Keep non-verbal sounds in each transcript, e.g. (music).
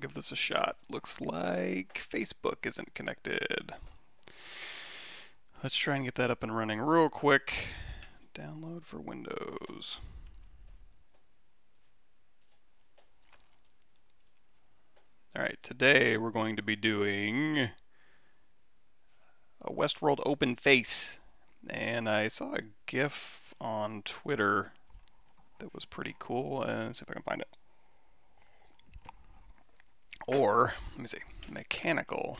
give this a shot. Looks like Facebook isn't connected. Let's try and get that up and running real quick. Download for Windows. All right, today we're going to be doing a Westworld open face. And I saw a GIF on Twitter that was pretty cool. Uh, let's see if I can find it. Or, let me see, mechanical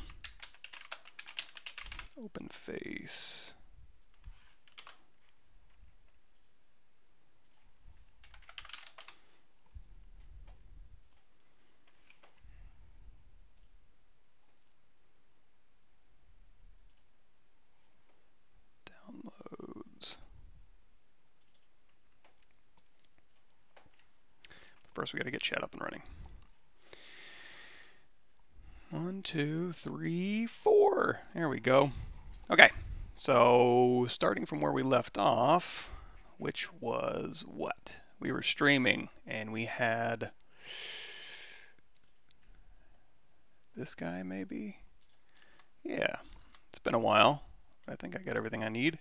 open face. Downloads. First, we got to get chat up and running. One, two, three, four. There we go. Okay, so starting from where we left off, which was what? We were streaming and we had this guy maybe? Yeah, it's been a while. I think I got everything I need.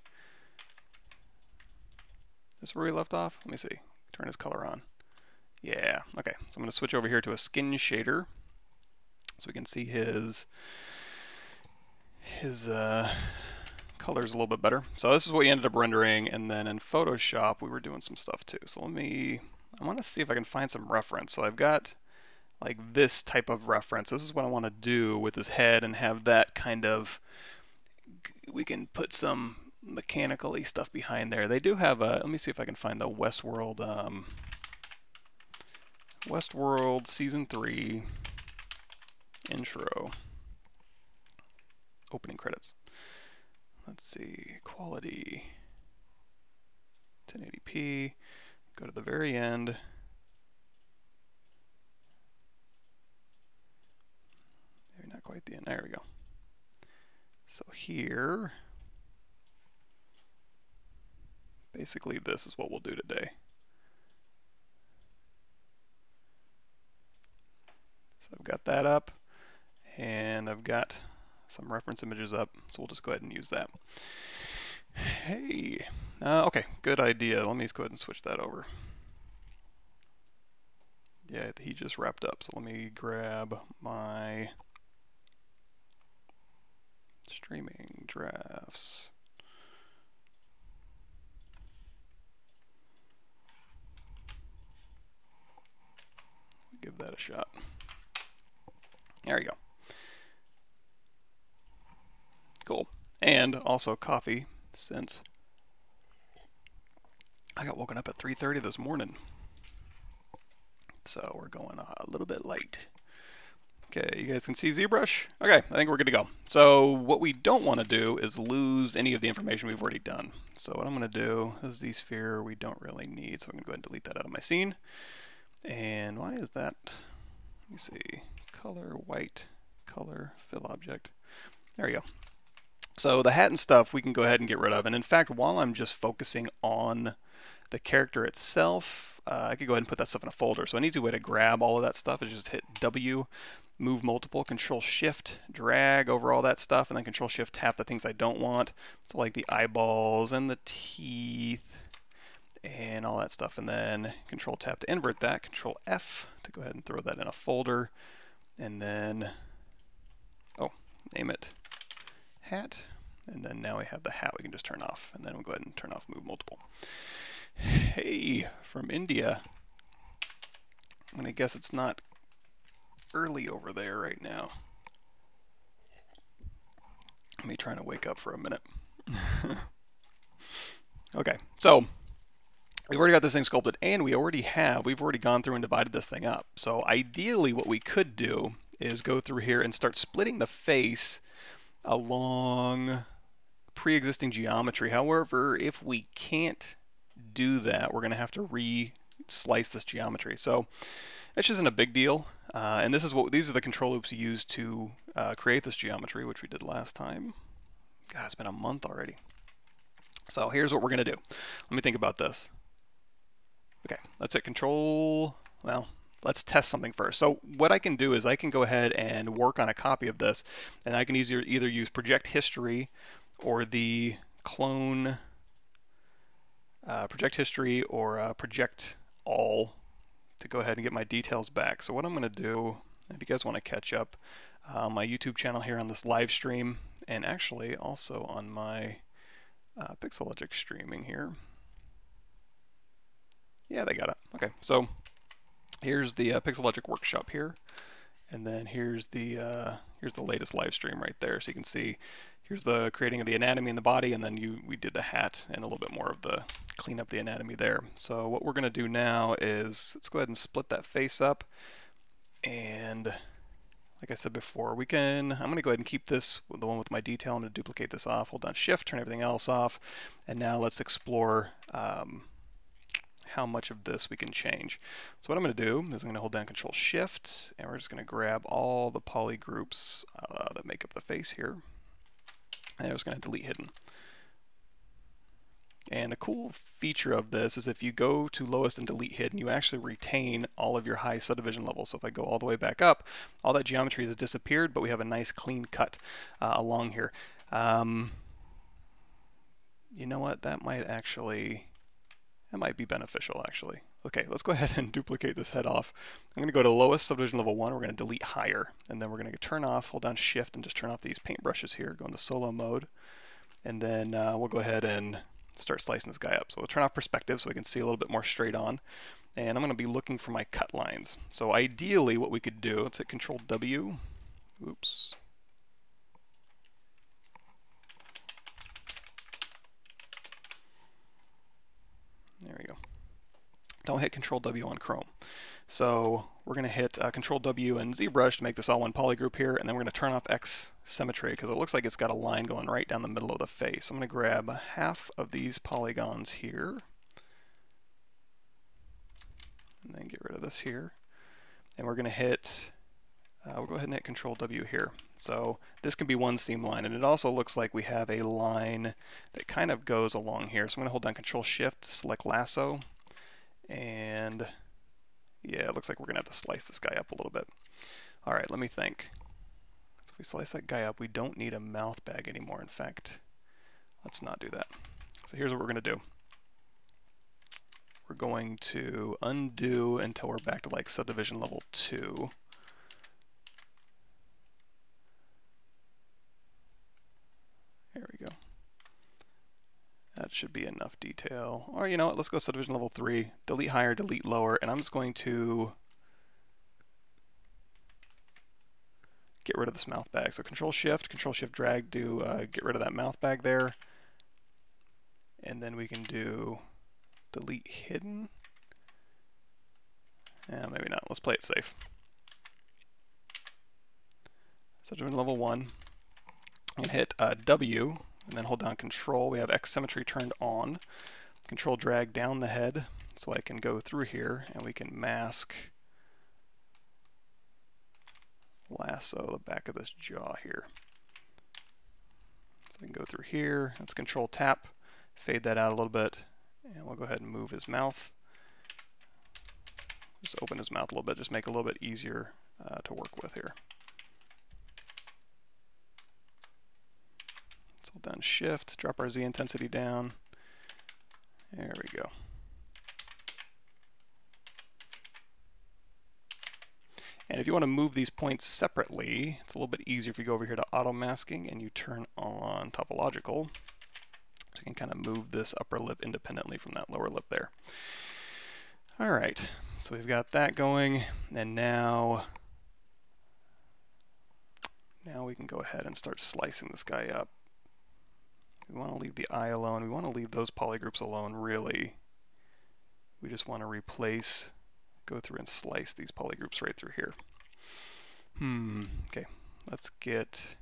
This where we left off? Let me see. Turn his color on. Yeah, okay. So I'm going to switch over here to a skin shader so we can see his his uh, colors a little bit better. So this is what we ended up rendering, and then in Photoshop we were doing some stuff too. So let me, I want to see if I can find some reference. So I've got like this type of reference. This is what I want to do with his head and have that kind of, we can put some mechanically stuff behind there. They do have a, let me see if I can find the Westworld, um, Westworld Season 3 intro. Opening credits. Let's see, quality, 1080p, go to the very end. Maybe not quite the end, there we go. So here, basically this is what we'll do today. So I've got that up and I've got some reference images up, so we'll just go ahead and use that. Hey, uh, okay, good idea. Let me just go ahead and switch that over. Yeah, he just wrapped up, so let me grab my streaming drafts. Give that a shot. There you go. Cool. And also coffee, since I got woken up at 3.30 this morning. So we're going a little bit late. Okay, you guys can see ZBrush? Okay, I think we're good to go. So what we don't want to do is lose any of the information we've already done. So what I'm going to do is the sphere we don't really need, so I'm going to go ahead and delete that out of my scene. And why is that? Let me see. Color, white, color, fill object. There we go. So the hat and stuff we can go ahead and get rid of. And in fact, while I'm just focusing on the character itself, uh, I could go ahead and put that stuff in a folder. So an easy way to grab all of that stuff is just hit W, move multiple, Control Shift, drag over all that stuff, and then Control Shift tap the things I don't want. So like the eyeballs and the teeth and all that stuff. And then Control tap to invert that, Control F to go ahead and throw that in a folder. And then, oh, name it hat. And then now we have the hat we can just turn off. And then we'll go ahead and turn off move multiple. Hey, from India. I And I guess it's not early over there right now. Me trying to wake up for a minute. (laughs) okay, so we've already got this thing sculpted and we already have, we've already gone through and divided this thing up. So ideally what we could do is go through here and start splitting the face along pre-existing geometry. However, if we can't do that, we're going to have to re-slice this geometry. So this isn't a big deal. Uh, and this is what these are the control loops used to uh, create this geometry, which we did last time. God, it's been a month already. So here's what we're going to do. Let me think about this. Okay, let's hit control, well, let's test something first. So what I can do is I can go ahead and work on a copy of this, and I can either, either use project history or the clone uh, project history or uh, project all to go ahead and get my details back. So what I'm going to do, if you guys want to catch up, uh, my YouTube channel here on this live stream, and actually also on my uh, Pixologic streaming here. Yeah, they got it. Okay, so here's the uh, Pixologic workshop here, and then here's the uh, here's the latest live stream right there. So you can see here's the creating of the anatomy in the body, and then you we did the hat and a little bit more of the clean up the anatomy there. So what we're going to do now is let's go ahead and split that face up, and like I said before, we can, I'm going to go ahead and keep this, the one with my detail, I'm to duplicate this off, hold down shift, turn everything else off, and now let's explore um, how much of this we can change. So what I'm going to do is I'm going to hold down Control Shift, and we're just going to grab all the poly groups uh, that make up the face here, and I'm just going to delete hidden. And a cool feature of this is if you go to lowest and delete hidden, you actually retain all of your high subdivision levels. So if I go all the way back up, all that geometry has disappeared, but we have a nice clean cut uh, along here. Um, you know what, that might actually, that might be beneficial actually. Okay, let's go (laughs) ahead and duplicate this head off. I'm going to go to lowest subdivision level 1, we're going to delete higher, and then we're going to turn off, hold down shift, and just turn off these paint brushes here, go into solo mode, and then uh, we'll go ahead and start slicing this guy up. So we'll turn off perspective so we can see a little bit more straight on. And I'm going to be looking for my cut lines. So ideally what we could do, let's hit Control W. Oops. There we go. Don't hit Control W on Chrome. So we're going to hit uh, Control W and ZBrush to make this all one poly group here, and then we're going to turn off X symmetry because it looks like it's got a line going right down the middle of the face. I'm going to grab half of these polygons here, and then get rid of this here. And we're going to hit, uh, we'll go ahead and hit Control W here. So this can be one seam line, and it also looks like we have a line that kind of goes along here. So I'm going to hold down Control Shift, select lasso, and yeah, it looks like we're going to have to slice this guy up a little bit. All right, let me think. So if we slice that guy up, we don't need a mouth bag anymore. In fact, let's not do that. So here's what we're going to do. We're going to undo until we're back to like subdivision level 2. There we go. That should be enough detail. Or you know what, let's go subdivision level 3, delete higher, delete lower, and I'm just going to get rid of this mouth bag. So control shift, control shift drag to uh, get rid of that mouth bag there. And then we can do delete hidden. Yeah, maybe not. Let's play it safe. So level 1, and hit uh, W and then hold down control. We have X symmetry turned on. Control drag down the head so I can go through here and we can mask lasso the back of this jaw here. So we can go through here, let's control tap, fade that out a little bit, and we'll go ahead and move his mouth. Just open his mouth a little bit, just make it a little bit easier uh, to work with here. Hold down shift, drop our Z intensity down. There we go. And if you want to move these points separately, it's a little bit easier if you go over here to auto masking and you turn on topological. So you can kind of move this upper lip independently from that lower lip there. All right, so we've got that going, and now, now we can go ahead and start slicing this guy up. We want to leave the eye alone. We want to leave those polygroups alone, really. We just want to replace, go through and slice these polygroups right through here. Hmm, okay, let's get,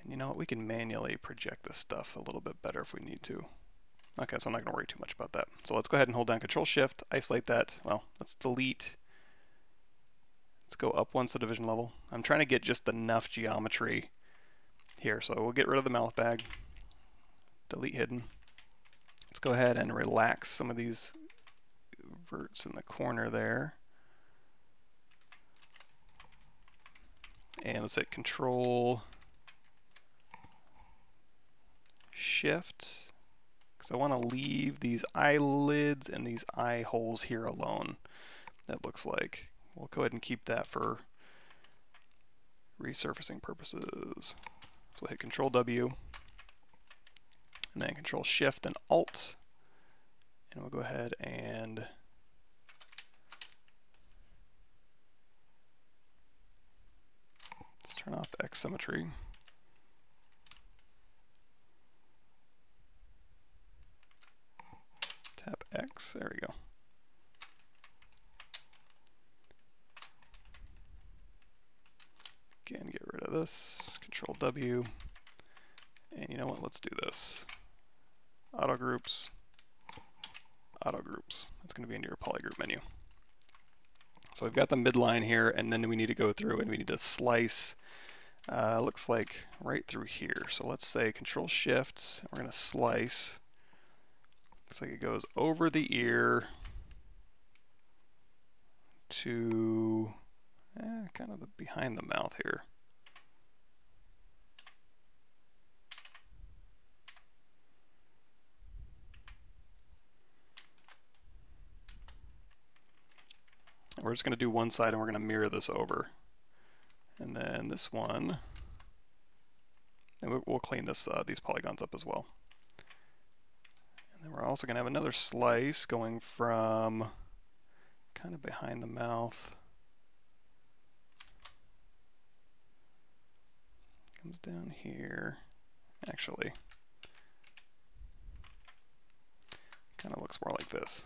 and you know what, we can manually project this stuff a little bit better if we need to. Okay, so I'm not going to worry too much about that. So let's go ahead and hold down Control Shift, isolate that. Well, let's delete. Let's go up one subdivision level. I'm trying to get just enough geometry here. So we'll get rid of the mouth bag, delete hidden. Let's go ahead and relax some of these verts in the corner there. And let's hit Control Shift because I want to leave these eyelids and these eye holes here alone. That looks like we'll go ahead and keep that for resurfacing purposes. So we'll hit Control W and then Control Shift and Alt and we'll go ahead and let's turn off X symmetry. Tap X, there we go. Again, get rid of this, Control W, and you know what, let's do this. Auto groups, auto groups. That's going to be into your polygroup menu. So we've got the midline here, and then we need to go through and we need to slice, uh, looks like right through here. So let's say Control Shift, we're going to slice. Looks like it goes over the ear to eh, kind of the behind the mouth here. We're just going to do one side and we're going to mirror this over. And then this one, and we'll clean this uh, these polygons up as well. And then we're also going to have another slice going from kind of behind the mouth. Comes down here. Actually, kind of looks more like this.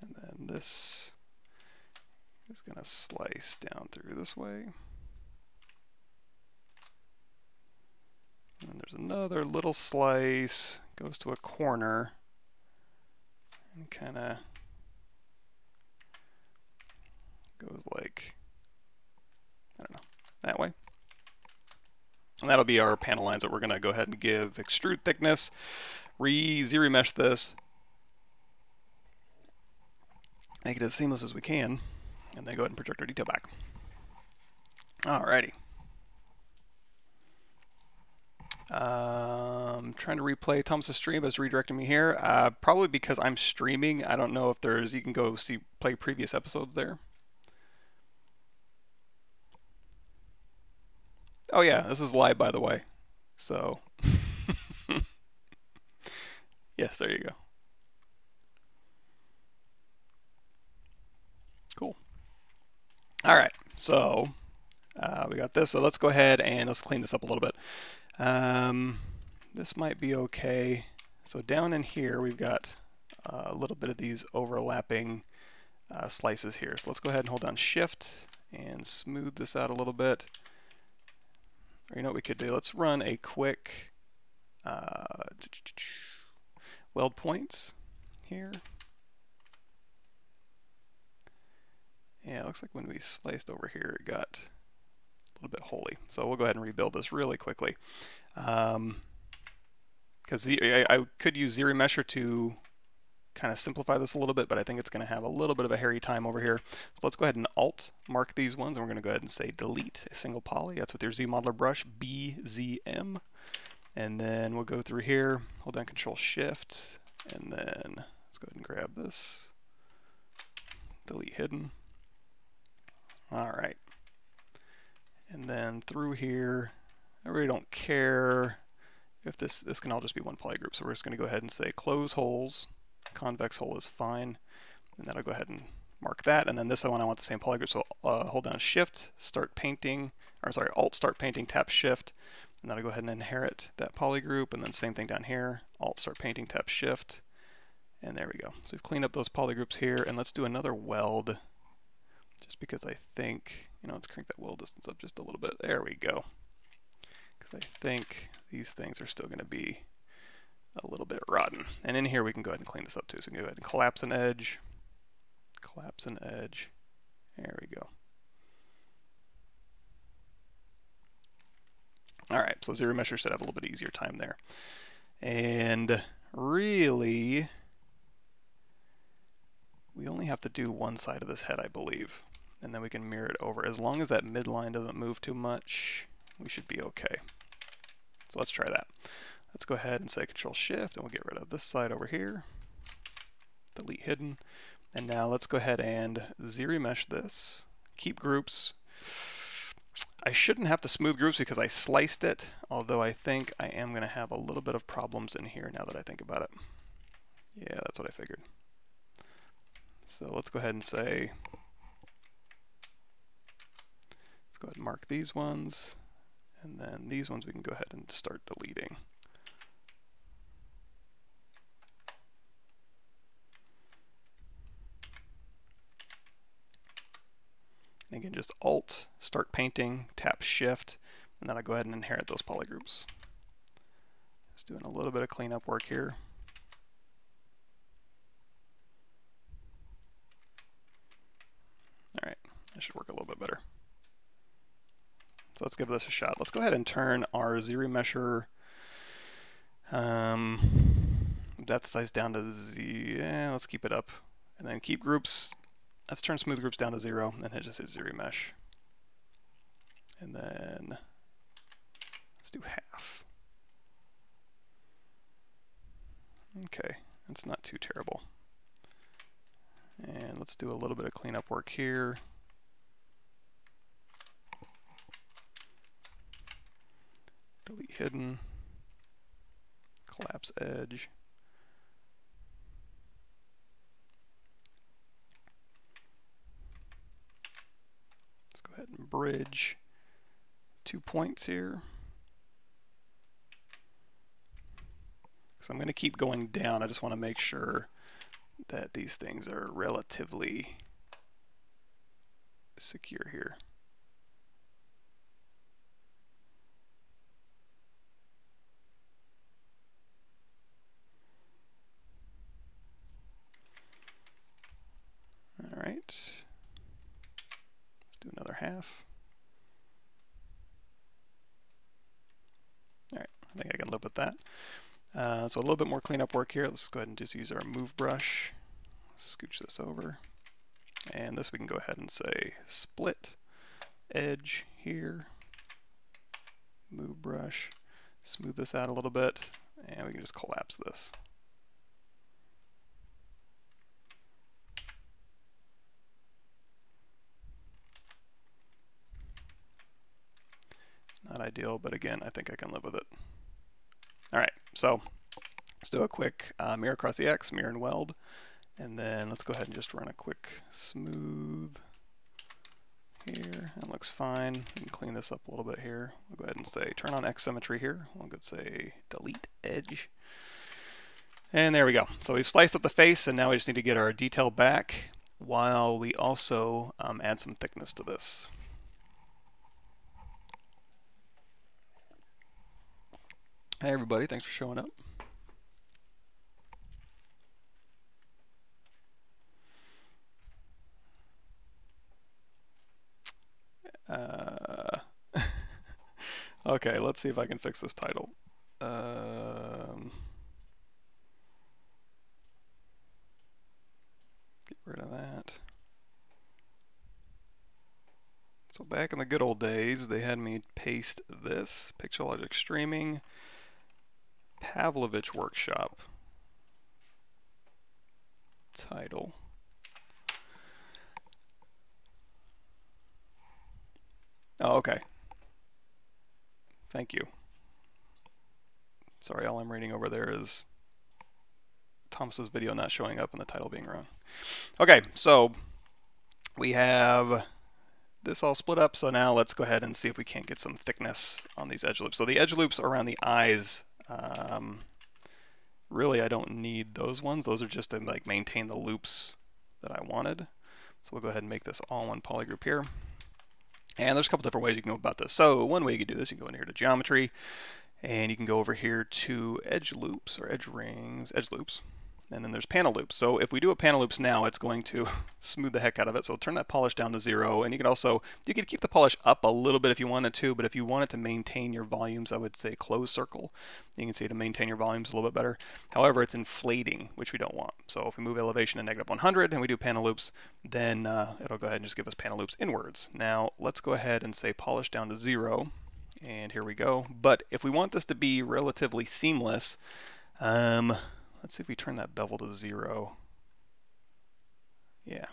And then this is going to slice down through this way. And there's another little slice, goes to a corner, and kind of goes like, I don't know, that way. And that'll be our panel lines that we're going to go ahead and give extrude thickness, re-ZRemesh this, make it as seamless as we can, and then go ahead and project our detail back. Alrighty. Um, trying to replay Thomas's stream as redirecting me here. Uh, probably because I'm streaming. I don't know if there's, you can go see, play previous episodes there. Oh yeah, this is live by the way. So, (laughs) yes, there you go. Cool. All right, so uh, we got this. So let's go ahead and let's clean this up a little bit. Um, this might be okay. So down in here, we've got uh, a little bit of these overlapping uh, slices here. So let's go ahead and hold down Shift and smooth this out a little bit. Or you know what we could do? Let's run a quick uh, weld points here. Yeah, looks like when we sliced over here, it got little bit holy. So we'll go ahead and rebuild this really quickly. Because um, I, I, could use ZRemesher to kind of simplify this a little bit, but I think it's going to have a little bit of a hairy time over here. So let's go ahead and Alt mark these ones, and we're going to go ahead and say delete a single poly. That's with your ZModeler brush, BZM. And then we'll go through here, hold down Control Shift, and then let's go ahead and grab this, delete hidden. All right. And then through here, I really don't care if this, this can all just be one poly group. So we're just going to go ahead and say close holes. Convex hull is fine. And then I'll go ahead and mark that. And then this one I want the same poly group. So uh, hold down Shift, start painting, or sorry, Alt, start painting, tap Shift. And then I'll go ahead and inherit that poly group. And then same thing down here, Alt, start painting, tap Shift. And there we go. So we've cleaned up those poly groups here. And let's do another weld just because I think, you know, let's crank that weld distance up just a little bit. There we go. Because I think these things are still going to be a little bit rotten. And in here we can go ahead and clean this up too. So we can go ahead and collapse an edge, collapse an edge. There we go. All right, so ZRemesher should have a little bit easier time there. And really, we only have to do one side of this head, I believe. And then we can mirror it over. As long as that midline doesn't move too much, we should be okay. So let's try that. Let's go ahead and say Control Shift, and we'll get rid of this side over here. Delete hidden. And now let's go ahead and ZRemesh this. Keep groups. I shouldn't have to smooth groups because I sliced it, although I think I am going to have a little bit of problems in here now that I think about it. Yeah, that's what I figured. So let's go ahead and say, let's go ahead and mark these ones, and then these ones we can go ahead and start deleting. And again, just Alt, start painting, tap Shift, and then I'll go ahead and inherit those polygroups. Just doing a little bit of cleanup work here. All right, that should work a little bit better. So let's give this a shot. Let's go ahead and turn our ZRemesher um, depth size down to Z. Yeah, let's keep it up. And then keep groups. Let's turn smooth groups down to zero and hit just hit ZRemesh. And then let's do half. Okay, that's not too terrible. And let's do a little bit of cleanup work here. Delete hidden. Collapse edge. Let's go ahead and bridge two points here. So I'm going to keep going down. I just want to make sure that these things are relatively secure here. All right, let's do another half. All right, I think I can live with that. Uh, so a little bit more cleanup work here. Let's go ahead and just use our move brush. Scooch this over. And this we can go ahead and say split edge here. Move brush. Smooth this out a little bit. And we can just collapse this. Not ideal, but again, I think I can live with it. All right, so let's do a quick uh, mirror across the X, mirror and weld, and then let's go ahead and just run a quick smooth here. That looks fine. We can clean this up a little bit here. We'll go ahead and say turn on X symmetry here. We'll go say delete edge. And there we go. So we've sliced up the face, and now we just need to get our detail back while we also um, add some thickness to this. Hey everybody, thanks for showing up. Uh, (laughs) okay, let's see if I can fix this title. Um, get rid of that. So back in the good old days, they had me paste this, Pixologic Streaming, Pavlovich Workshop title. Oh, okay. Thank you. Sorry, all I'm reading over there is Thomas's video not showing up and the title being wrong. Okay, so we have this all split up, so now let's go ahead and see if we can't get some thickness on these edge loops. So the edge loops around the eyes um, really, I don't need those ones. Those are just to like maintain the loops that I wanted. So we'll go ahead and make this all one polygroup here. And there's a couple different ways you can go about this. So one way you can do this, you can go in here to geometry, and you can go over here to edge loops or edge rings, edge loops. And then there's panel loops. So if we do a panel loops now, it's going to (laughs) smooth the heck out of it. So turn that polish down to zero, and you can also, you can keep the polish up a little bit if you wanted to, but if you wanted to maintain your volumes, I would say close circle. You can see to maintain your volumes a little bit better. However, it's inflating, which we don't want. So if we move elevation to negative 100 and we do panel loops, then uh, it'll go ahead and just give us panel loops inwards. Now let's go ahead and say polish down to zero, and here we go. But if we want this to be relatively seamless, um, Let's see if we turn that bevel to zero. Yeah.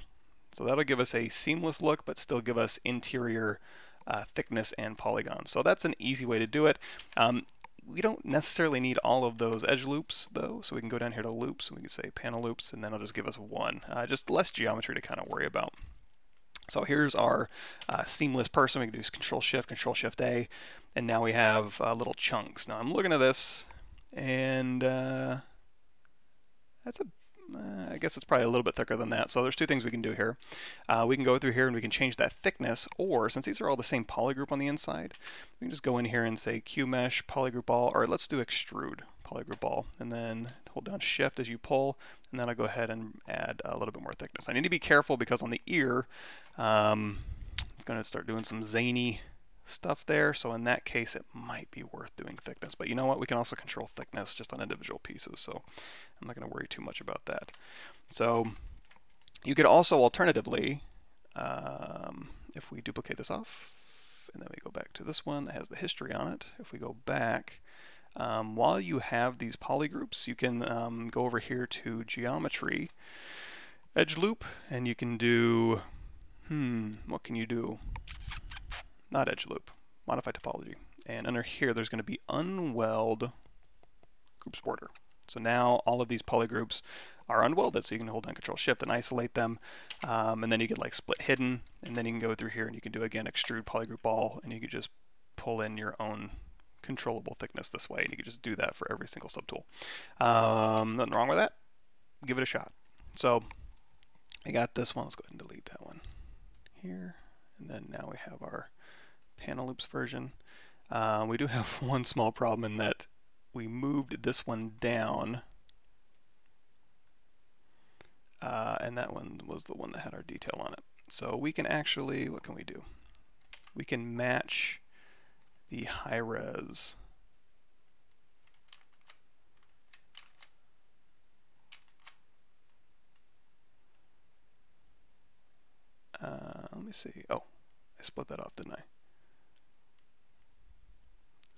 So that'll give us a seamless look, but still give us interior uh, thickness and polygons. So that's an easy way to do it. Um, we don't necessarily need all of those edge loops though, so we can go down here to loops, and we can say panel loops, and then it'll just give us one. Uh, just less geometry to kind of worry about. So here's our uh, seamless person. We can do Control Shift, Control Shift A, and now we have uh, little chunks. Now I'm looking at this, and uh, that's a uh, I guess it's probably a little bit thicker than that. So there's two things we can do here. Uh, we can go through here and we can change that thickness, or since these are all the same polygroup on the inside, we can just go in here and say QMesh polygroup all, or let's do extrude polygroup all, and then hold down shift as you pull, and then I'll go ahead and add a little bit more thickness. I need to be careful because on the ear, um, it's going to start doing some zany stuff there. So in that case, it might be worth doing thickness. But you know what? We can also control thickness just on individual pieces. So I'm not going to worry too much about that. So you could also alternatively, um, if we duplicate this off, and then we go back to this one that has the history on it, if we go back, um, while you have these polygroups, you can um, go over here to geometry, edge loop, and you can do, hmm, what can you do? Not edge loop, modify topology. And under here, there's going to be unweld groups border. So now all of these polygroups are unwelded, so you can hold down Control Shift and isolate them, um, and then you can like split hidden, and then you can go through here and you can do again extrude polygroup all, and you can just pull in your own controllable thickness this way, and you can just do that for every single subtool. Um, nothing wrong with that. Give it a shot. So I got this one. Let's go ahead and delete that one here, and then now we have our panel loops version. Uh, we do (laughs) have one small problem in that we moved this one down uh, and that one was the one that had our detail on it. So we can actually, what can we do? We can match the high res Uh, let me see. Oh, I split that off, didn't I?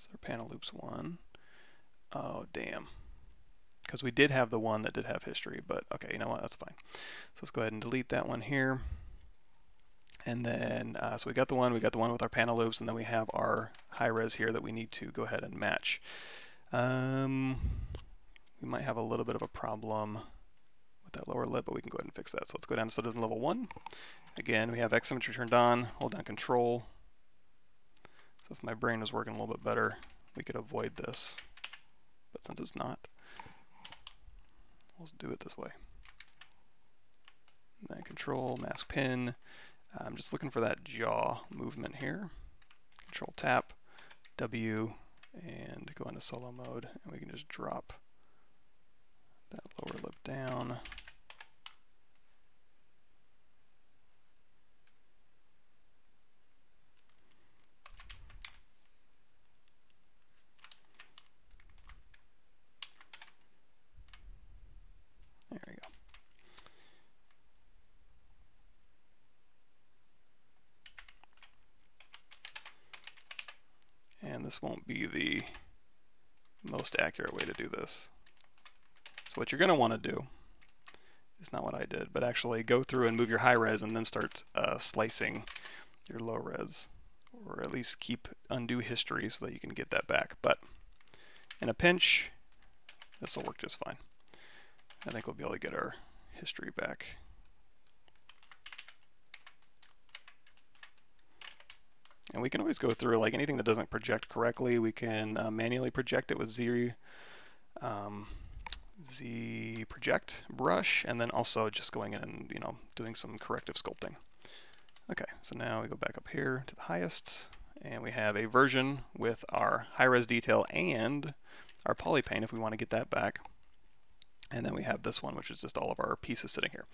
So our panel loops one. Oh, damn. Because we did have the one that did have history, but okay, you know what, that's fine. So let's go ahead and delete that one here. And then, uh, so we got the one, we got the one with our panel loops, and then we have our high res here that we need to go ahead and match. Um, we might have a little bit of a problem with that lower lip, but we can go ahead and fix that. So let's go down to subdivision level one. Again, we have X symmetry turned on, hold down control, if my brain was working a little bit better, we could avoid this. But since it's not, let's do it this way. And then control, mask pin. I'm just looking for that jaw movement here. Control tap, W, and go into solo mode, and we can just drop that lower lip down. This won't be the most accurate way to do this. So what you're going to want to do is not what I did, but actually go through and move your high res and then start uh, slicing your low res, or at least keep undo history so that you can get that back. But in a pinch, this will work just fine. I think we'll be able to get our history back. And we can always go through like anything that doesn't project correctly, we can uh, manually project it with Z, um, Z project brush, and then also just going in and you know doing some corrective sculpting. Okay, so now we go back up here to the highest, and we have a version with our high-res detail and our poly polypaint if we want to get that back. And then we have this one, which is just all of our pieces sitting here.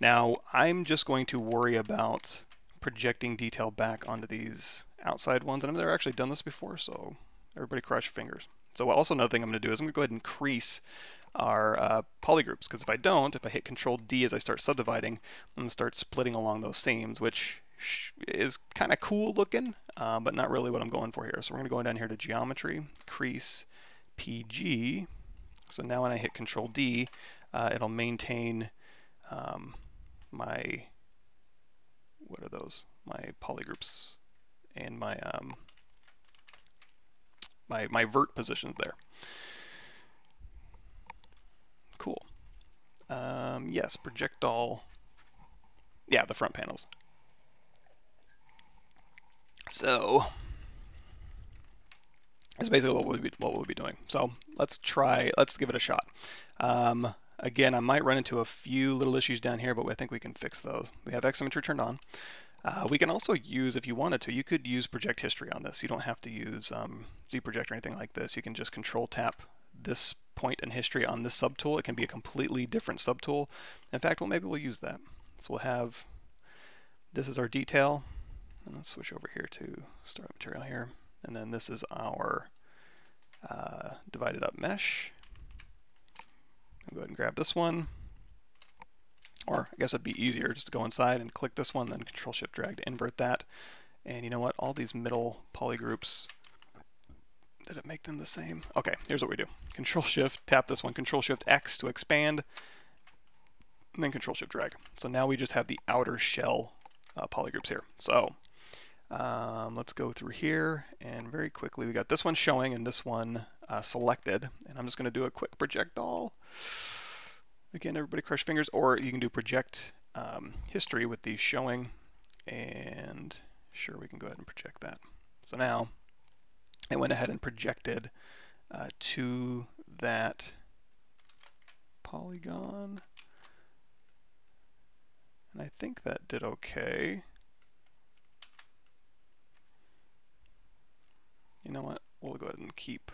Now, I'm just going to worry about projecting detail back onto these outside ones. And I've never actually done this before, so everybody cross your fingers. So also another thing I'm going to do is I'm going to go ahead and increase our uh, polygroups, because if I don't, if I hit Control D as I start subdividing, I'm going to start splitting along those seams, which is kind of cool looking, uh, but not really what I'm going for here. So we're going to go down here to Geometry, Crease, PG. So now when I hit Control D, uh, it'll maintain um, my, what are those? My polygroups and my um, my, my vert positions there. Cool. Um, yes, project all. Yeah, the front panels. So, that's basically what we'll be, what we'll be doing. So let's try, let's give it a shot. Um, again, I might run into a few little issues down here, but I think we can fix those. We have X symmetry turned on. Uh, we can also use, if you wanted to, you could use project history on this. You don't have to use um, Z-project or anything like this. You can just control tap this point in history on this subtool. It can be a completely different subtool. In fact, well, maybe we'll use that. So we'll have, this is our detail. And let's switch over here to start material here. And then this is our uh, divided up mesh. I'll go ahead and grab this one. Or I guess it'd be easier just to go inside and click this one, then Control Shift drag to invert that. And you know what? All these middle polygroups, did it make them the same? Okay, here's what we do. Control Shift, tap this one, Control Shift X to expand, and then Control Shift drag. So now we just have the outer shell uh, polygroups here. So um, let's go through here and very quickly we got this one showing and this one uh, selected and I'm just going to do a quick project all. Again, everybody crush fingers, or you can do project um, history with these showing, and sure, we can go ahead and project that. So now, I went ahead and projected uh, to that polygon, and I think that did okay. You know what? We'll go ahead and keep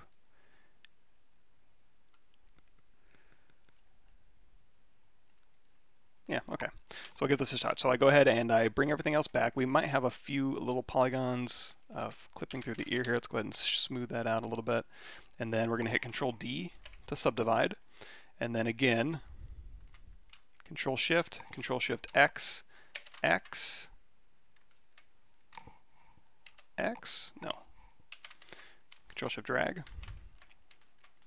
Yeah, okay. So I'll give this a shot. So I go ahead and I bring everything else back. We might have a few little polygons uh, clipping through the ear here. Let's go ahead and smooth that out a little bit. And then we're going to hit Control D to subdivide. And then again, Control Shift, Control Shift X, X, X, no. Control Shift drag.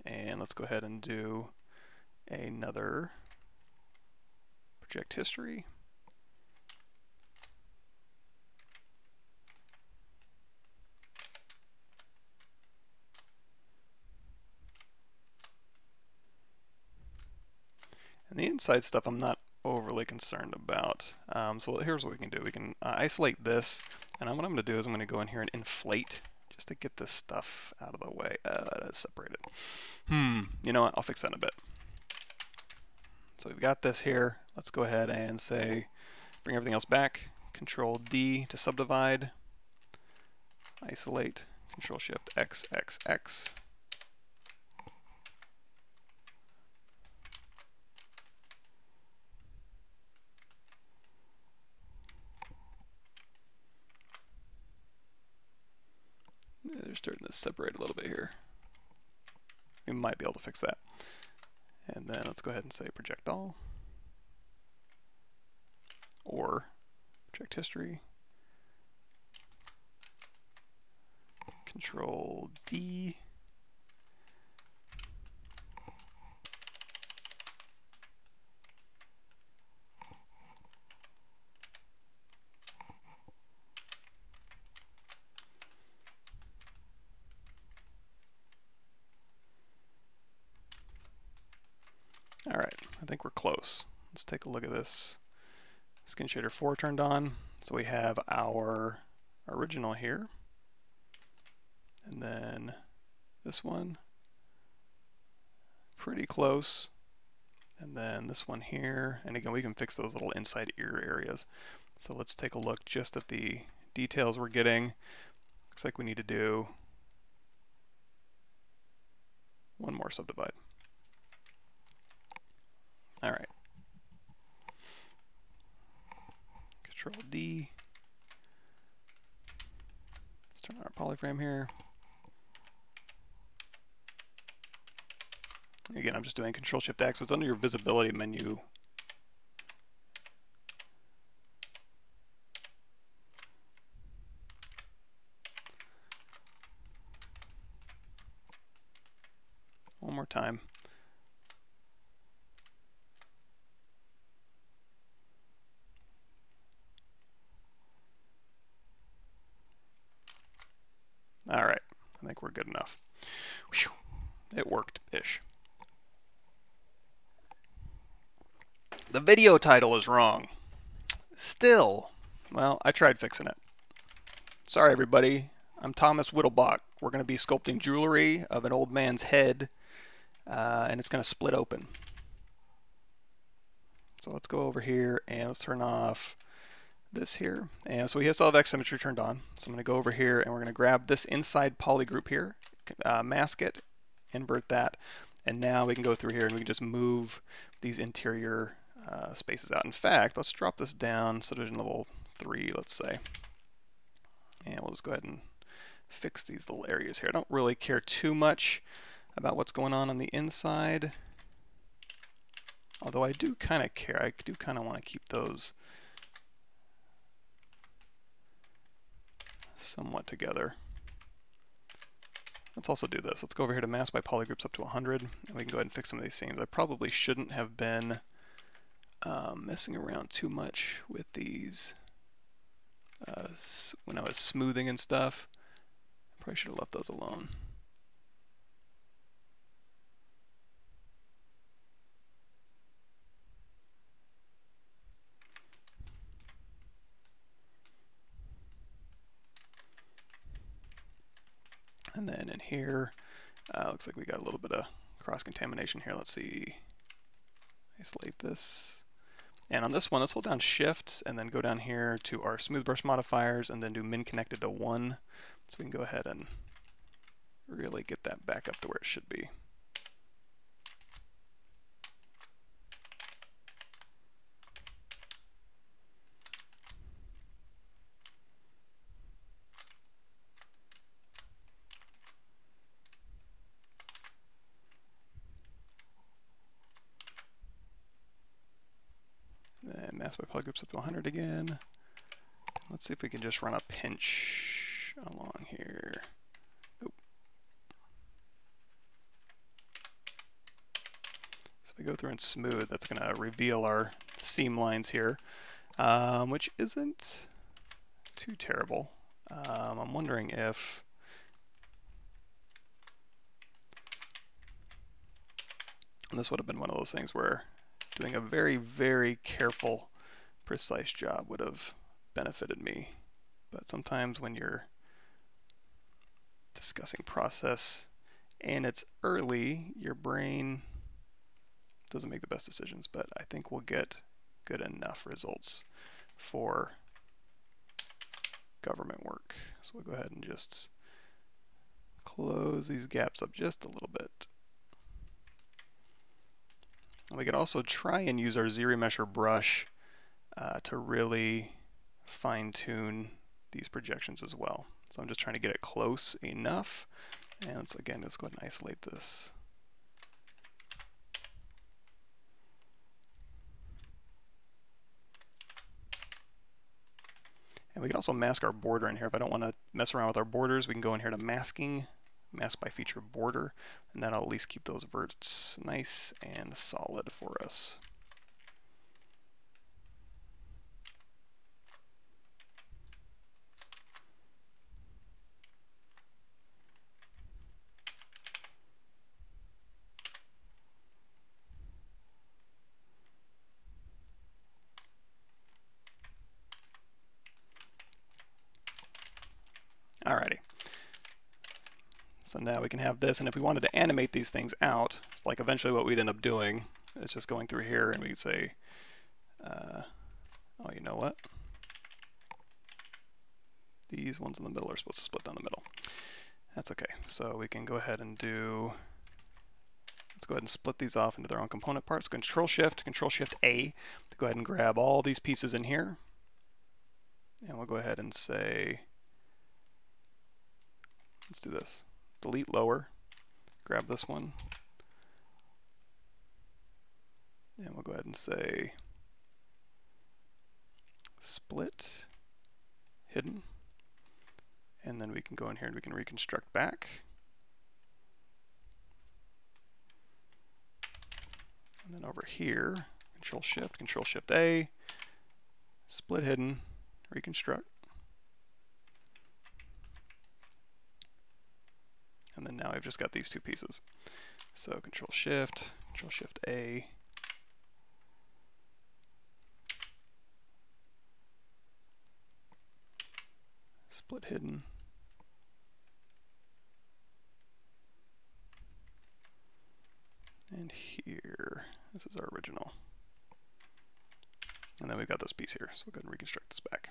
And let's go ahead and do another project history. And the inside stuff I'm not overly concerned about. Um, so here's what we can do. We can uh, isolate this, and what I'm going to do is I'm going to go in here and inflate just to get this stuff out of the way. Uh, separate it. Hmm, you know what? I'll fix that in a bit. So we've got this here. Let's go ahead and say, bring everything else back. Control D to subdivide. Isolate. Control Shift X, X, X. They're starting to separate a little bit here. We might be able to fix that. And then let's go ahead and say project all. Or project history. Control D. All right, I think we're close. Let's take a look at this. Skin Shader 4 turned on. So we have our original here. And then this one, pretty close. And then this one here. And again, we can fix those little inside ear areas. So let's take a look just at the details we're getting. Looks like we need to do one more subdivide. All right. Control D. Let's turn on our polyframe here. Again, I'm just doing Control Shift X. So it's under your visibility menu. One more time. All right, I think we're good enough. Whew. It worked-ish. The video title is wrong. Still, well, I tried fixing it. Sorry, everybody. I'm Thomas Whittlebach. We're going to be sculpting jewelry of an old man's head, uh, and it's going to split open. So let's go over here and let's turn off this here. And so we have have X symmetry turned on. So I'm going to go over here and we're going to grab this inside poly group here, uh, mask it, invert that, and now we can go through here and we can just move these interior uh, spaces out. In fact, let's drop this down, subdivision level 3, let's say. And we'll just go ahead and fix these little areas here. I don't really care too much about what's going on on the inside. Although I do kind of care. I do kind of want to keep those somewhat together. Let's also do this. Let's go over here to mask by polygroups up to 100, and we can go ahead and fix some of these seams. I probably shouldn't have been um, messing around too much with these uh, when I was smoothing and stuff. Probably should have left those alone. And then in here, uh, looks like we got a little bit of cross-contamination here. Let's see, isolate this. And on this one, let's hold down Shift and then go down here to our smooth brush modifiers and then do min connected to 1. So we can go ahead and really get that back up to where it should be. Polygroups up to 100 again. Let's see if we can just run a pinch along here. Oop. So we go through and smooth, that's going to reveal our seam lines here, um, which isn't too terrible. Um, I'm wondering if and this would have been one of those things where doing a very, very careful precise job would have benefited me. But sometimes when you're discussing process and it's early, your brain doesn't make the best decisions, but I think we'll get good enough results for government work. So we'll go ahead and just close these gaps up just a little bit. And we could also try and use our Z-Remesher brush uh, to really fine tune these projections as well. So I'm just trying to get it close enough. And again, let's go ahead and isolate this. And we can also mask our border in here. If I don't want to mess around with our borders, we can go in here to masking, mask by feature border, and that'll at least keep those verts nice and solid for us. Alrighty. So now we can have this, and if we wanted to animate these things out, like eventually what we'd end up doing is just going through here and we'd say, uh, oh, you know what? These ones in the middle are supposed to split down the middle. That's okay. So we can go ahead and do Let's go ahead and split these off into their own component parts. Control Shift, Control Shift A to go ahead and grab all these pieces in here. And we'll go ahead and say, let's do this. Delete lower, grab this one, and we'll go ahead and say split hidden. And then we can go in here and we can reconstruct back. And then over here, Control Shift, Control Shift A, split hidden, reconstruct. And then now I've just got these two pieces. So Control Shift, Control Shift A, split hidden. And here, this is our original. And then we've got this piece here, so we'll go ahead and reconstruct this back.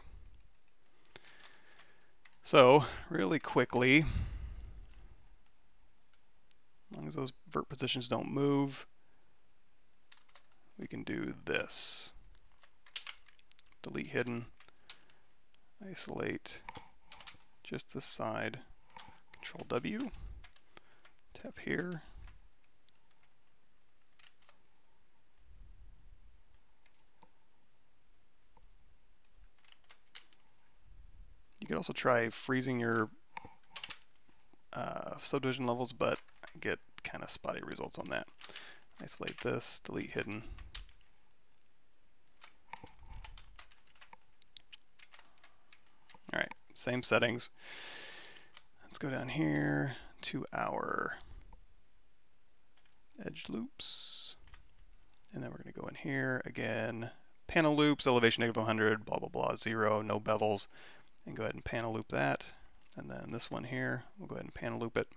So, really quickly, as long as those vert positions don't move, we can do this. Delete hidden, isolate just this side, Control W, tap here, You could also try freezing your uh, subdivision levels, but get kind of spotty results on that. Isolate this, delete hidden. All right, same settings. Let's go down here to our edge loops. And then we're going to go in here again. Panel loops, elevation negative 100, blah, blah, blah, zero, no bevels and go ahead and panel loop that. And then this one here, we'll go ahead and panel loop it.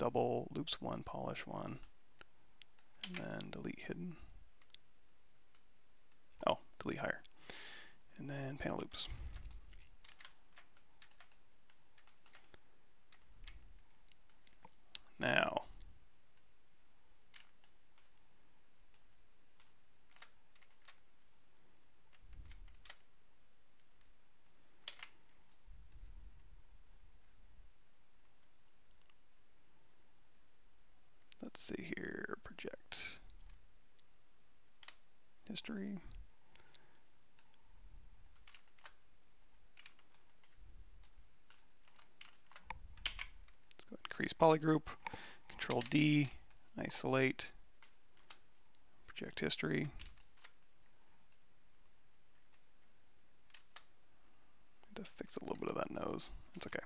Double loops one, polish one, and then delete hidden. Oh, delete higher. And then panel loops. Now, let's see here, project history. Let's go increase polygroup, control D, isolate, project history. to fix a little bit of that nose. It's okay.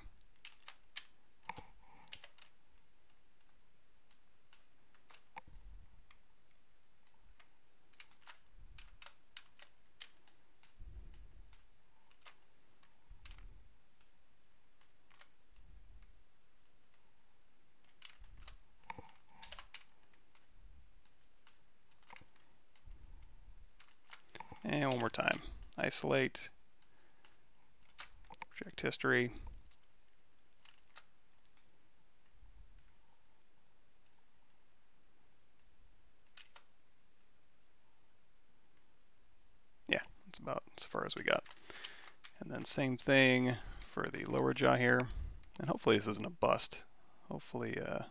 And one more time. Isolate, project history. Yeah, that's about as far as we got. And then same thing for the lower jaw here. And hopefully this isn't a bust. Hopefully, uh,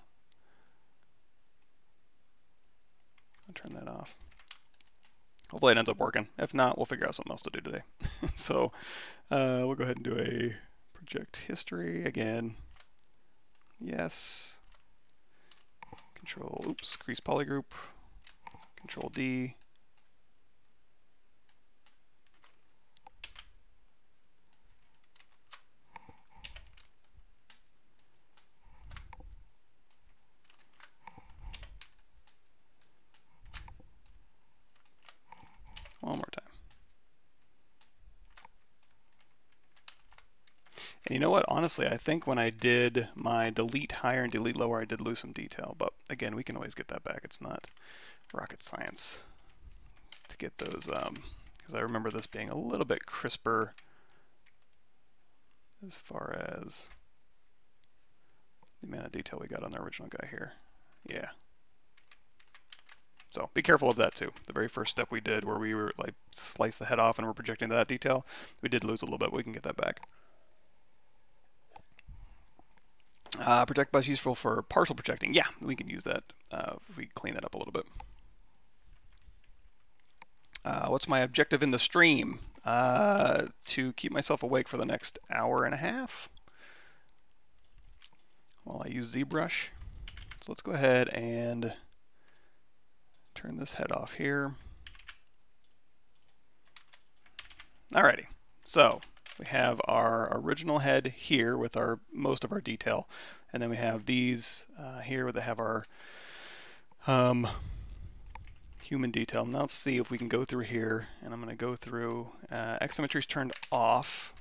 I'll turn that off. Hopefully it ends up working. If not, we'll figure out something else to do today. (laughs) so uh, we'll go ahead and do a project history again. Yes. Control, oops, crease polygroup. Control D. One more time. And you know what? Honestly, I think when I did my delete higher and delete lower, I did lose some detail. But again, we can always get that back. It's not rocket science to get those, because um, I remember this being a little bit crisper as far as the amount of detail we got on the original guy here. Yeah. So be careful of that too. The very first step we did where we were like slice the head off and we're projecting that detail, we did lose a little bit. We can get that back. Uh, project bus useful for partial projecting. Yeah, we can use that uh, if we clean that up a little bit. Uh, what's my objective in the stream? Uh, to keep myself awake for the next hour and a half while I use ZBrush. So let's go ahead and turn this head off here. Alrighty, so we have our original head here with our most of our detail, and then we have these uh, here that have our um, human detail. Now let's see if we can go through here, and I'm going to go through, uh, X symmetry is turned off,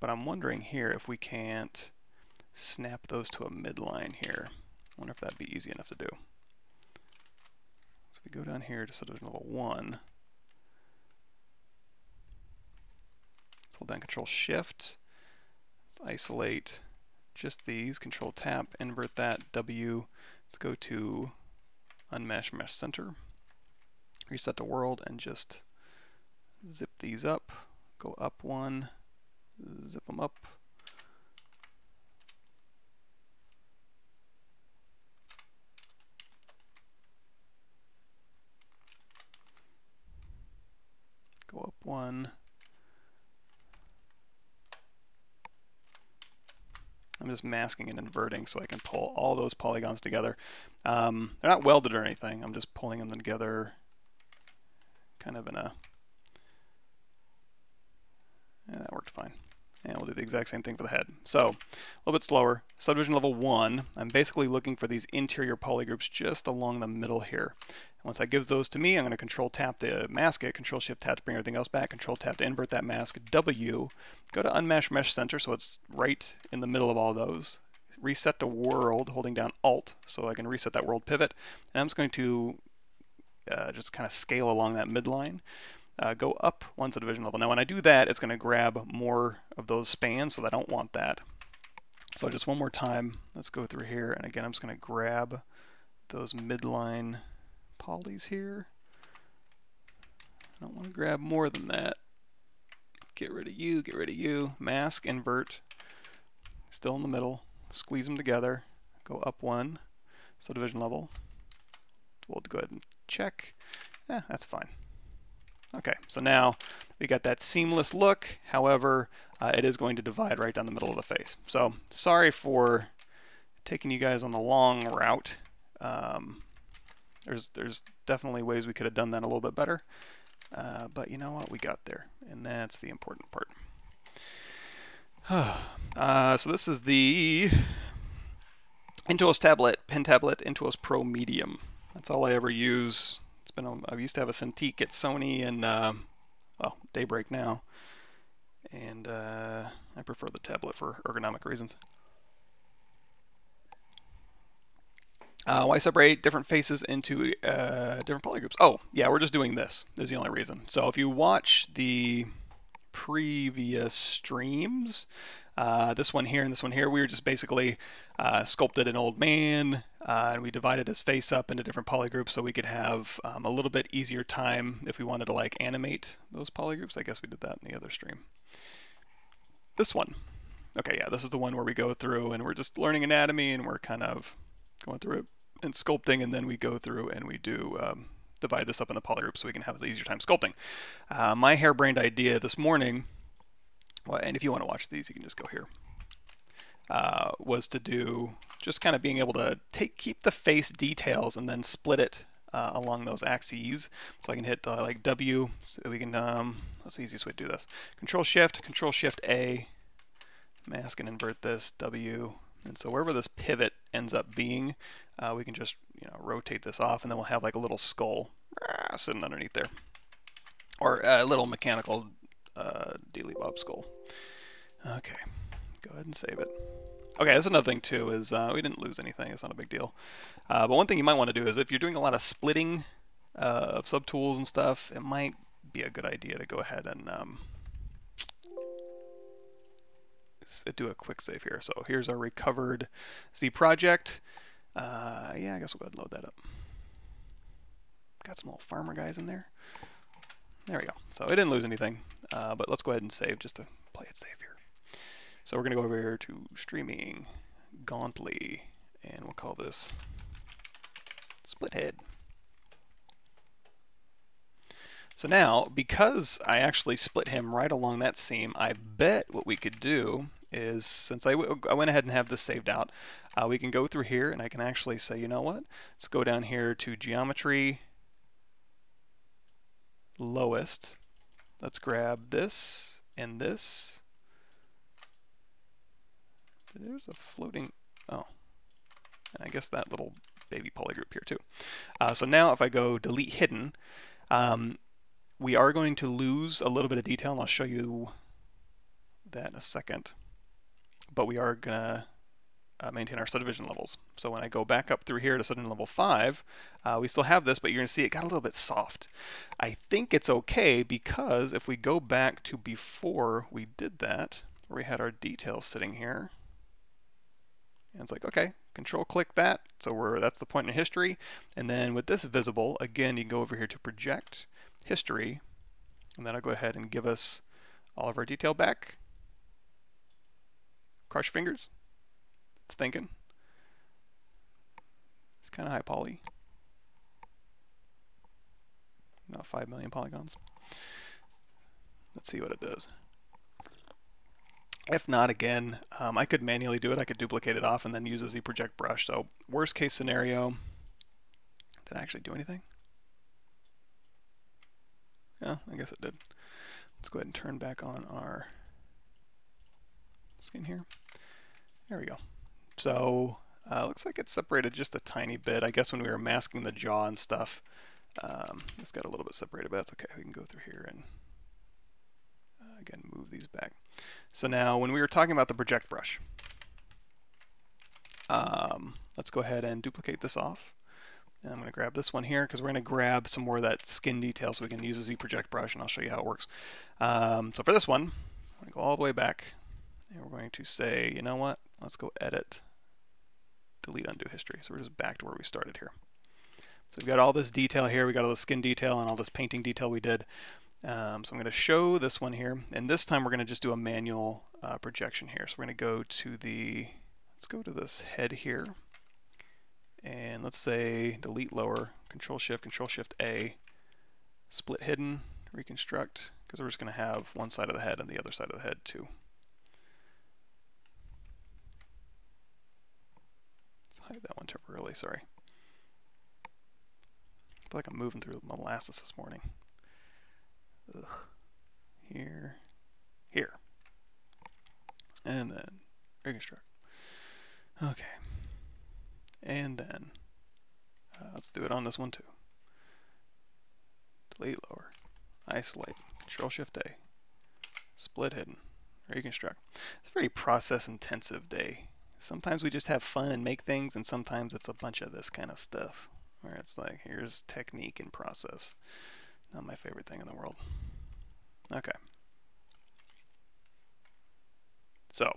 but I'm wondering here if we can't snap those to a midline here. I wonder if that'd be easy enough to do. So we go down here to subdivision level 1. Let's hold down Control Shift. Let's isolate just these. Control Tap, invert that. W. Let's go to Unmasked Mesh Center. Reset the world and just zip these up. Go up one. Zip them up. go up one. I'm just masking and inverting so I can pull all those polygons together. Um, they're not welded or anything. I'm just pulling them together kind of in a... Yeah, that worked fine. And we'll do the exact same thing for the head. So, a little bit slower. Subdivision level 1, I'm basically looking for these interior polygroups just along the middle here. Once I give those to me, I'm going to control tap to mask it, control shift tap to bring everything else back, control tap to invert that mask, W, go to unmasked mesh center so it's right in the middle of all those. Reset the world, holding down Alt so I can reset that world pivot. And I'm just going to uh, just kind of scale along that midline. Uh, go up one subdivision level. Now when I do that, it's going to grab more of those spans, so I don't want that. So just one more time, let's go through here, and again I'm just going to grab those midline polys here. I don't want to grab more than that. Get rid of you, get rid of you. Mask, invert, still in the middle. Squeeze them together. Go up one, subdivision level. We'll go ahead and check. Yeah, that's fine. Okay, so now we got that seamless look. However, uh, it is going to divide right down the middle of the face. So sorry for taking you guys on the long route. Um, there's there's definitely ways we could have done that a little bit better. Uh, but you know what? We got there, and that's the important part. (sighs) uh, so this is the Intuos tablet, pen tablet, Intuos Pro Medium. That's all I ever use. It's been I used to have a Cintiq at Sony and uh, well Daybreak now, and uh, I prefer the tablet for ergonomic reasons. Uh, why separate different faces into uh, different polygroups? Oh, yeah, we're just doing this is the only reason. So if you watch the previous streams, uh, this one here and this one here, we were just basically uh, sculpted an old man uh, and we divided his face up into different polygroups so we could have um, a little bit easier time if we wanted to like animate those polygroups. I guess we did that in the other stream. This one. Okay, yeah, this is the one where we go through and we're just learning anatomy and we're kind of going through it and sculpting, and then we go through and we do um, divide this up into polygroups so we can have an easier time sculpting. Uh, my harebrained idea this morning, well, and if you want to watch these, you can just go here, uh, was to do just kind of being able to take keep the face details and then split it uh, along those axes. So I can hit uh, like W, so we can, um, that's the easiest way to do this. Control Shift, Control Shift A, mask and invert this, W, and so wherever this pivot ends up being, uh, we can just you know rotate this off and then we'll have like a little skull ah, sitting underneath there. Or a little mechanical uh, Dealy Bob skull. Okay, go ahead and save it. Okay, that's another thing too, is uh, we didn't lose anything, it's not a big deal. Uh, but one thing you might want to do is if you're doing a lot of splitting uh, of subtools and stuff, it might be a good idea to go ahead and um, do a quick save here. So here's our recovered Z project. Uh, yeah, I guess we'll go ahead and load that up. Got some little farmer guys in there. There we go. So it didn't lose anything, uh, but let's go ahead and save just to play it safe here. So we're going to go over here to streaming, Gauntly, and we'll call this Splithead. So now, because I actually split him right along that seam, I bet what we could do is, since I, I went ahead and have this saved out, uh, we can go through here and I can actually say, you know what, let's go down here to Geometry, Lowest. Let's grab this and this. There's a floating, oh, and I guess that little baby polygroup here too. Uh, so now if I go delete hidden, um, we are going to lose a little bit of detail, and I'll show you that in a second. But we are going to uh, maintain our subdivision levels. So when I go back up through here to subdivision level 5, uh, we still have this, but you're going to see it got a little bit soft. I think it's okay because if we go back to before we did that, where we had our details sitting here, and it's like, okay, control click that, so we're that's the point in history. And then with this visible, again, you can go over here to project, history, and that'll go ahead and give us all of our detail back. Cross your fingers. It's thinking. It's kind of high poly. Not 5 million polygons. Let's see what it does. If not, again, um, I could manually do it. I could duplicate it off and then use a Z project brush. So worst case scenario, did I actually do anything? Yeah, I guess it did. Let's go ahead and turn back on our skin here. There we go. So uh, looks like it's separated just a tiny bit. I guess when we were masking the jaw and stuff, um, it's got a little bit separated, but that's okay. We can go through here and uh, again move these back. So now when we were talking about the project brush, um, let's go ahead and duplicate this off. And I'm going to grab this one here because we're going to grab some more of that skin detail so we can use a Z project brush and I'll show you how it works. Um, so for this one, I'm going to go all the way back and we're going to say, you know what, let's go edit, delete undo history. So we're just back to where we started here. So we've got all this detail here, we got all the skin detail and all this painting detail we did. Um, so I'm going to show this one here, and this time we're going to just do a manual uh, projection here. So we're going to go to the, let's go to this head here, and let's say delete lower, control shift, control shift A, split hidden, reconstruct, because we're just going to have one side of the head and the other side of the head too. Let's hide that one temporarily, sorry. I feel like I'm moving through molasses this morning. Ugh. Here, here, and then reconstruct. Okay. And then, uh, let's do it on this one too. Delete lower, isolate, Control Shift A, split hidden, reconstruct. It's a very process intensive day. Sometimes we just have fun and make things, and sometimes it's a bunch of this kind of stuff where it's like, here's technique and process. Not my favorite thing in the world. Okay. So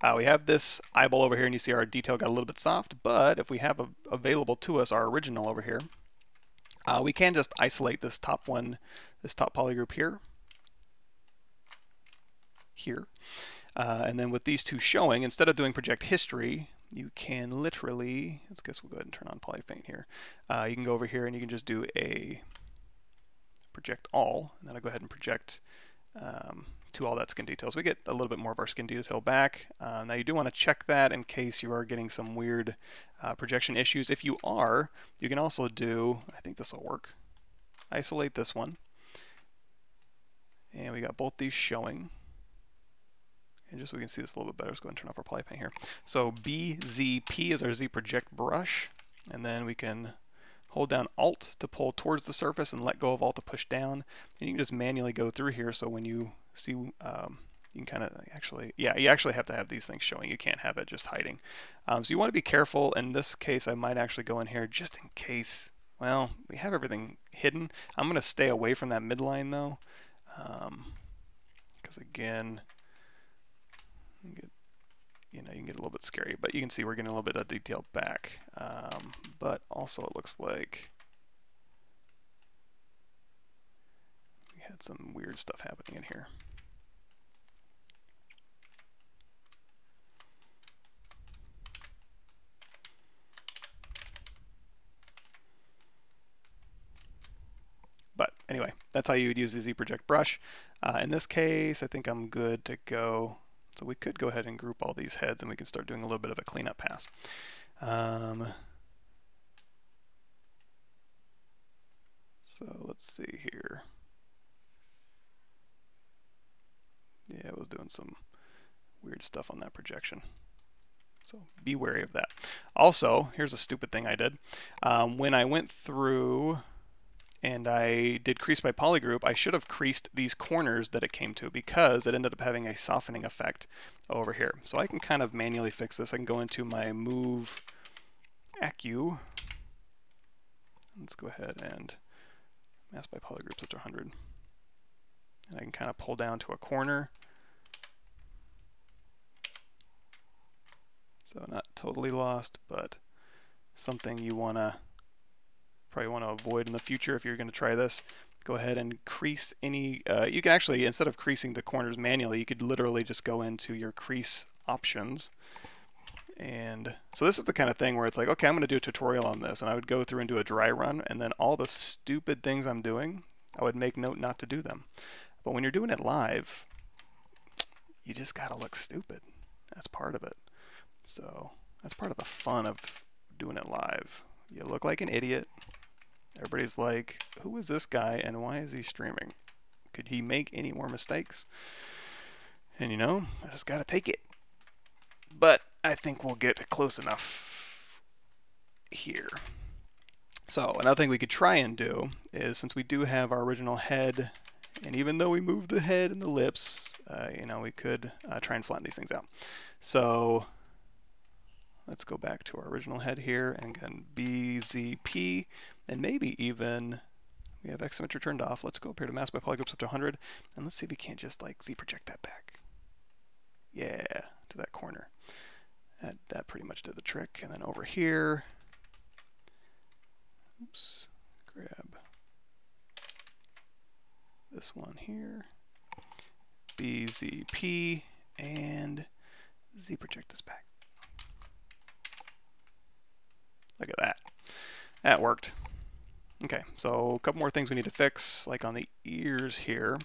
uh, we have this eyeball over here, and you see our detail got a little bit soft, but if we have a, available to us our original over here, uh, we can just isolate this top one, this top polygroup here, here. Uh, and then with these two showing, instead of doing project history, you can literally, let's guess we'll go ahead and turn on polypaint here. Uh, you can go over here and you can just do a project all, and then I'll go ahead and project um, to all that skin detail. So we get a little bit more of our skin detail back. Uh, now you do want to check that in case you are getting some weird uh, projection issues. If you are, you can also do, I think this will work, isolate this one. And we got both these showing. And just so we can see this a little bit better, let's go and turn off our poly polypaint here. So BZP is our Z project brush. And then we can hold down Alt to pull towards the surface and let go of Alt to push down. And you can just manually go through here so when you see, um, you can kind of actually, yeah, you actually have to have these things showing. You can't have it just hiding. Um, so you want to be careful. In this case, I might actually go in here just in case. Well, we have everything hidden. I'm going to stay away from that midline though. Because um, again, get, you know, you can get a little bit scary, but you can see we're getting a little bit of detail back. Um, but also it looks like we had some weird stuff happening in here. But anyway, that's how you would use the Z-Project brush. Uh, in this case, I think I'm good to go. So we could go ahead and group all these heads and we can start doing a little bit of a cleanup pass. Um, so let's see here. Yeah, I was doing some weird stuff on that projection. So be wary of that. Also, here's a stupid thing I did. Um, when I went through and I did crease by polygroup, I should have creased these corners that it came to because it ended up having a softening effect over here. So I can kind of manually fix this. I can go into my move Accu. Let's go ahead and mask by polygroups up to 100. And I can kind of pull down to a corner. So not totally lost, but something you want to probably want to avoid in the future if you're going to try this. Go ahead and crease any, uh, you can actually, instead of creasing the corners manually, you could literally just go into your crease options. And so this is the kind of thing where it's like, okay, I'm going to do a tutorial on this. And I would go through and do a dry run, and then all the stupid things I'm doing, I would make note not to do them. But when you're doing it live, you just got to look stupid. That's part of it. So that's part of the fun of doing it live. You look like an idiot. Everybody's like, who is this guy and why is he streaming? Could he make any more mistakes? And you know, I just got to take it. But I think we'll get close enough here. So another thing we could try and do is since we do have our original head, and even though we move the head and the lips, uh, you know, we could uh, try and flatten these things out. So let's go back to our original head here and again BZP and maybe even we have X symmetry turned off. Let's go up here to mask by polygroups up to 100 and let's see if we can't just like Z project that back. Yeah, to that corner. That, that pretty much did the trick. And then over here, oops, grab this one here, BZP, and Z project this back. Look at that. That worked. Okay, so a couple more things we need to fix, like on the ears here.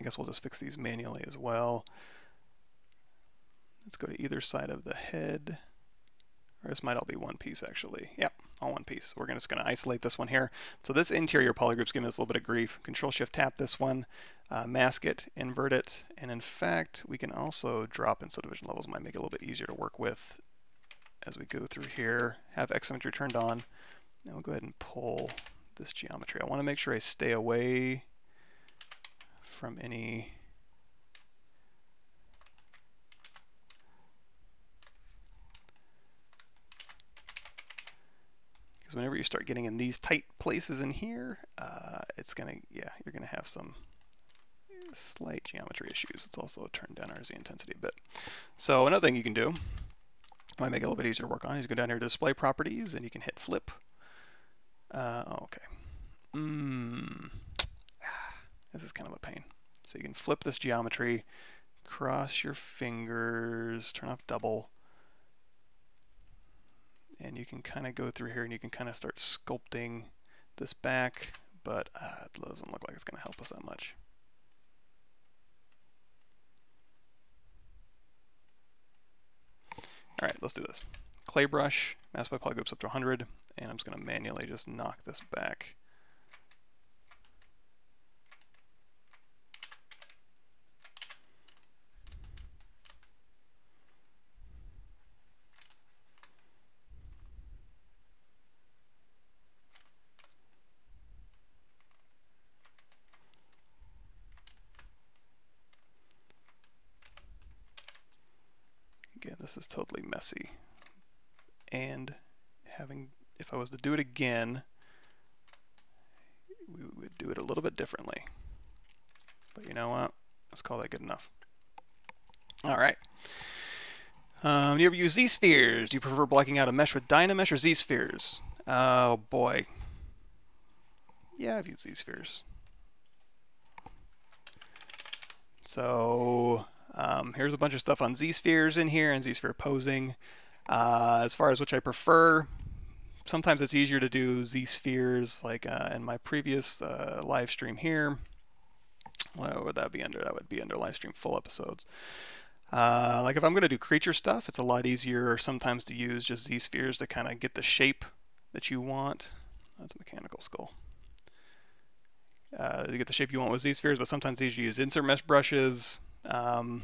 I guess we'll just fix these manually as well. Let's go to either side of the head. Or this might all be one piece actually. Yep, all one piece. We're just going to isolate this one here. So this interior polygroup's giving us a little bit of grief. Control Shift tap this one, uh, mask it, invert it, and in fact we can also drop in subdivision levels. Might make it a little bit easier to work with as we go through here. Have X symmetry turned on. Now we'll go ahead and pull this geometry. I want to make sure I stay away from any because whenever you start getting in these tight places in here, uh, it's gonna, yeah, you're gonna have some slight geometry issues. It's also turned down our Z intensity a bit. So another thing you can do, might make it a little bit easier to work on, is go down here to display properties and you can hit flip. Uh, okay. Mm. (sighs) This is kind of a pain. So you can flip this geometry, cross your fingers, turn off double, and you can kind of go through here and you can kind of start sculpting this back, but uh, it doesn't look like it's going to help us that much. All right, let's do this. Clay brush, mask by polygroups up to 100, and I'm just going to manually just knock this back. Again, this is totally messy. And having, if I was to do it again, we would do it a little bit differently. But you know what? Let's call that good enough. All right. Um, do you ever use Z-spheres? Do you prefer blocking out a mesh with Dynamesh or Z-spheres? Oh boy. Yeah, I've used Z-spheres. So um, here's a bunch of stuff on Z-spheres in here and Z-sphere posing. Uh, as far as which I prefer, sometimes it's easier to do Z-spheres like uh, in my previous uh, live stream here. What would that be under? That would be under live stream full episodes. Uh, like if I'm going to do creature stuff, it's a lot easier sometimes to use just Z-spheres to kind of get the shape that you want. That's a mechanical skull. Uh, to get the shape you want with Z-spheres, but sometimes these to use insert mesh brushes. Um,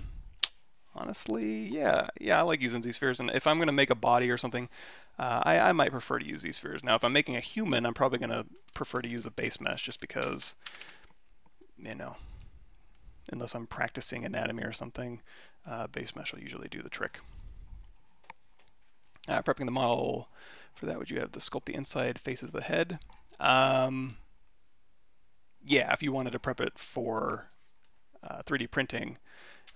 honestly, yeah, yeah, I like using Z-spheres. And if I'm going to make a body or something, uh, I, I might prefer to use Z-spheres. Now, if I'm making a human, I'm probably going to prefer to use a base mesh just because, you know, unless I'm practicing anatomy or something, uh, base mesh will usually do the trick. Uh, prepping the model for that, would you have to sculpt the inside faces of the head? Um, yeah, if you wanted to prep it for 3D uh, printing,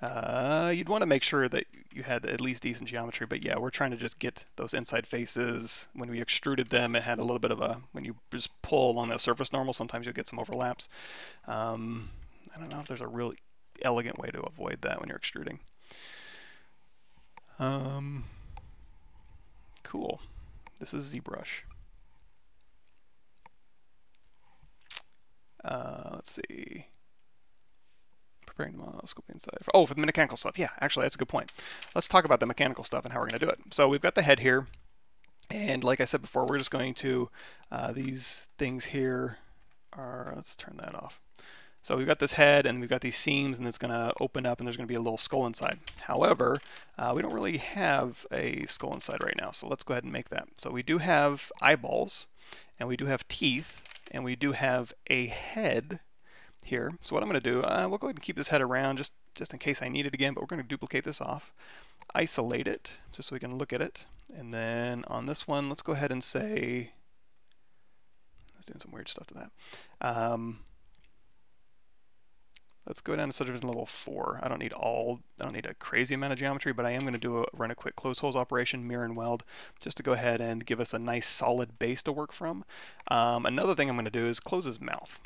uh, you'd want to make sure that you had at least decent geometry, but yeah, we're trying to just get those inside faces. When we extruded them, it had a little bit of a, when you just pull along that surface normal, sometimes you'll get some overlaps. Um, I don't know if there's a really elegant way to avoid that when you're extruding. Um, cool. This is ZBrush. Uh, let's see. Inside. Oh, for the mechanical stuff. Yeah, actually, that's a good point. Let's talk about the mechanical stuff and how we're going to do it. So we've got the head here. And like I said before, we're just going to, uh, these things here are, let's turn that off. So we've got this head and we've got these seams and it's going to open up and there's going to be a little skull inside. However, uh, we don't really have a skull inside right now, so let's go ahead and make that. So we do have eyeballs and we do have teeth and we do have a head here. So what I'm going to do, uh, we'll go ahead and keep this head around just, just in case I need it again, but we're going to duplicate this off, isolate it just so we can look at it. And then on this one, let's go ahead and say, let's doing some weird stuff to that. Um, Let's go down to subdivision level 4. I don't need all, I don't need a crazy amount of geometry, but I am going to do a, run a quick close holes operation, mirror and weld, just to go ahead and give us a nice solid base to work from. Um, another thing I'm going to do is close his mouth.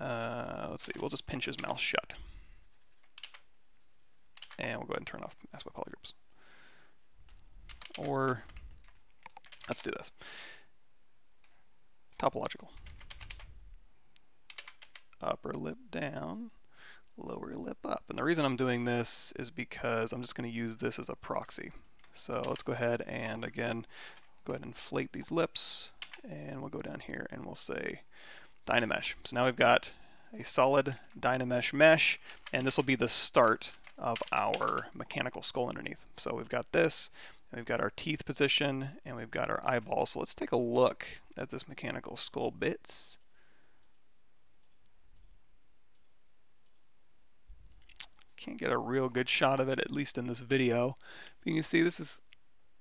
Uh, let's see, we'll just pinch his mouth shut. And we'll go ahead and turn off mask by polygroups. Or, let's do this. Topological. Upper lip down lower lip up. And the reason I'm doing this is because I'm just going to use this as a proxy. So let's go ahead and again, go ahead and inflate these lips and we'll go down here and we'll say Dynamesh. So now we've got a solid Dynamesh mesh and this will be the start of our mechanical skull underneath. So we've got this, we've got our teeth position, and we've got our eyeball. So let's take a look at this mechanical skull bits. Can't get a real good shot of it, at least in this video. But you can see this is,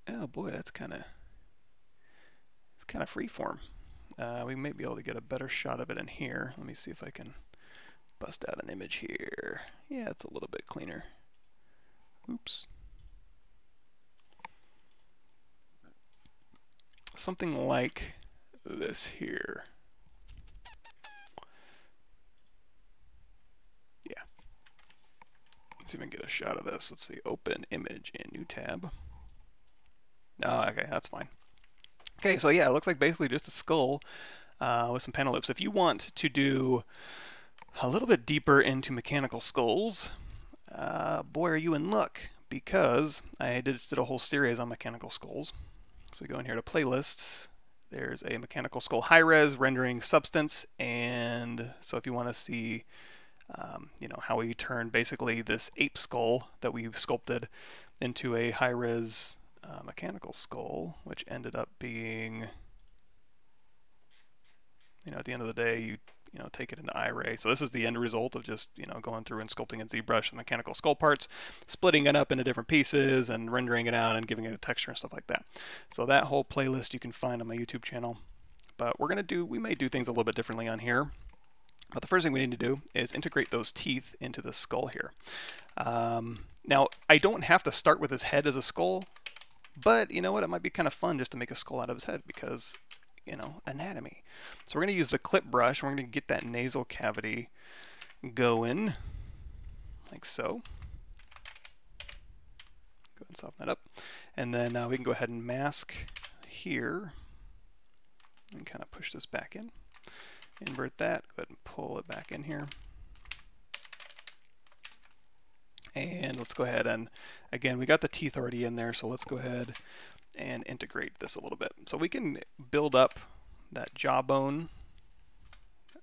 oh boy, that's kind of, it's kind of freeform. Uh, we may be able to get a better shot of it in here. Let me see if I can bust out an image here. Yeah, it's a little bit cleaner. Oops. Something like this here. Yeah. Let's even get a shot of this. Let's see, open image in new tab. Oh, okay, that's fine. Okay, so yeah, it looks like basically just a skull uh, with some lips. If you want to do a little bit deeper into mechanical skulls, uh, boy, are you in luck, because I did, did a whole series on mechanical skulls. So go in here to playlists. There's a mechanical skull high res rendering substance, and so if you want to see um, you know, how we turn basically this ape skull that we sculpted into a high-res uh, mechanical skull, which ended up being, you know, at the end of the day, you you know, take it into iRay. So this is the end result of just, you know, going through and sculpting in ZBrush the mechanical skull parts, splitting it up into different pieces and rendering it out and giving it a texture and stuff like that. So that whole playlist you can find on my YouTube channel. But we're going to do, we may do things a little bit differently on here. But the first thing we need to do is integrate those teeth into the skull here. Um, Now, I don't have to start with his head as a skull, but you know what? It might be kind of fun just to make a skull out of his head because, you know, anatomy. So we're going to use the clip brush. We're going to get that nasal cavity going like so. Go ahead and soften that up. And then uh, we can go ahead and mask here and kind of push this back in. Invert that, go ahead and pull it back in here. And let's go ahead and, again, we got the teeth already in there, so let's go ahead and integrate this a little bit. So we can build up that jawbone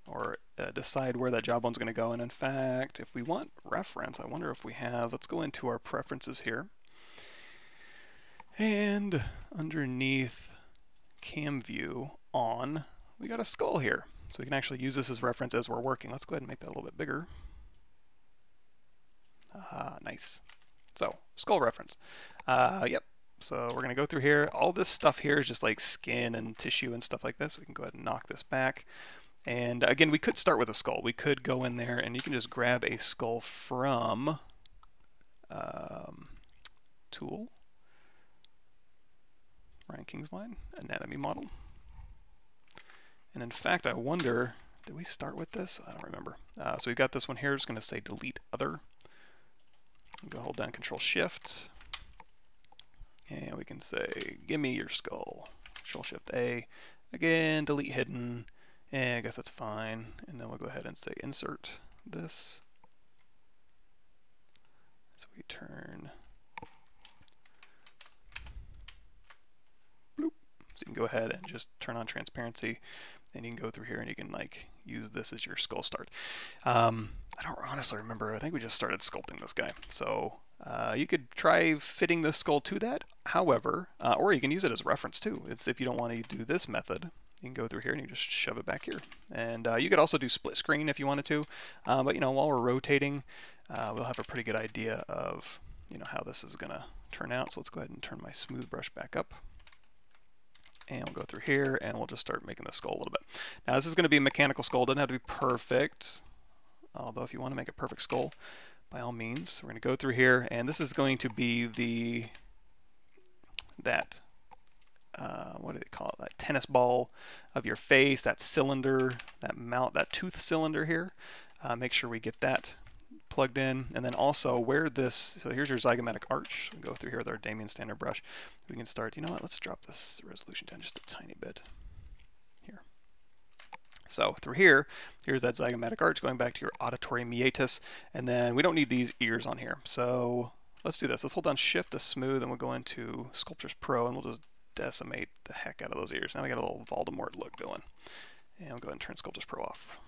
or uh, decide where that jawbone's going to go. And in fact, if we want reference, I wonder if we have, let's go into our preferences here. And underneath cam view on, we got a skull here. So we can actually use this as reference as we're working. Let's go ahead and make that a little bit bigger. Ah, nice. So, skull reference. Uh, yep. So we're going to go through here. All this stuff here is just like skin and tissue and stuff like this. We can go ahead and knock this back. And again, we could start with a skull. We could go in there and you can just grab a skull from um, tool, Ryan Kingslien, anatomy model. And in fact, I wonder, did we start with this? I don't remember. Uh, so we've got this one here. It's going to say delete other. Go hold down Control Shift. And we can say, give me your skull. Control Shift A. Again, delete hidden. And I guess that's fine. And then we'll go ahead and say insert this. So we turn bloop. So you can go ahead and just turn on transparency and you can go through here and you can like use this as your skull start. Um, I don't honestly remember. I think we just started sculpting this guy. So uh, you could try fitting the skull to that. However, uh, or you can use it as a reference too. It's if you don't want to do this method, you can go through here and you just shove it back here. And uh, you could also do split screen if you wanted to. Uh, but you know, while we're rotating, uh, we'll have a pretty good idea of you know how this is gonna turn out. So let's go ahead and turn my smooth brush back up. And we'll go through here and we'll just start making the skull a little bit. Now this is going to be a mechanical skull. It doesn't have to be perfect. Although if you want to make a perfect skull, by all means, we're going to go through here and this is going to be the that uh, what do they call it, that tennis ball of your face, that cylinder, that mount, that tooth cylinder here. Uh, make sure we get that plugged in. And then also where this, so here's your zygomatic arch. We go through here with our Damien standard brush. We can start, you know what, let's drop this resolution down just a tiny bit here. So through here, here's that zygomatic arch going back to your auditory meatus. And then we don't need these ears on here. So let's do this. Let's hold down shift to smooth and we'll go into Sculptris Pro and we'll just decimate the heck out of those ears. Now we got a little Voldemort look going. And I'll go ahead and turn Sculptris Pro off.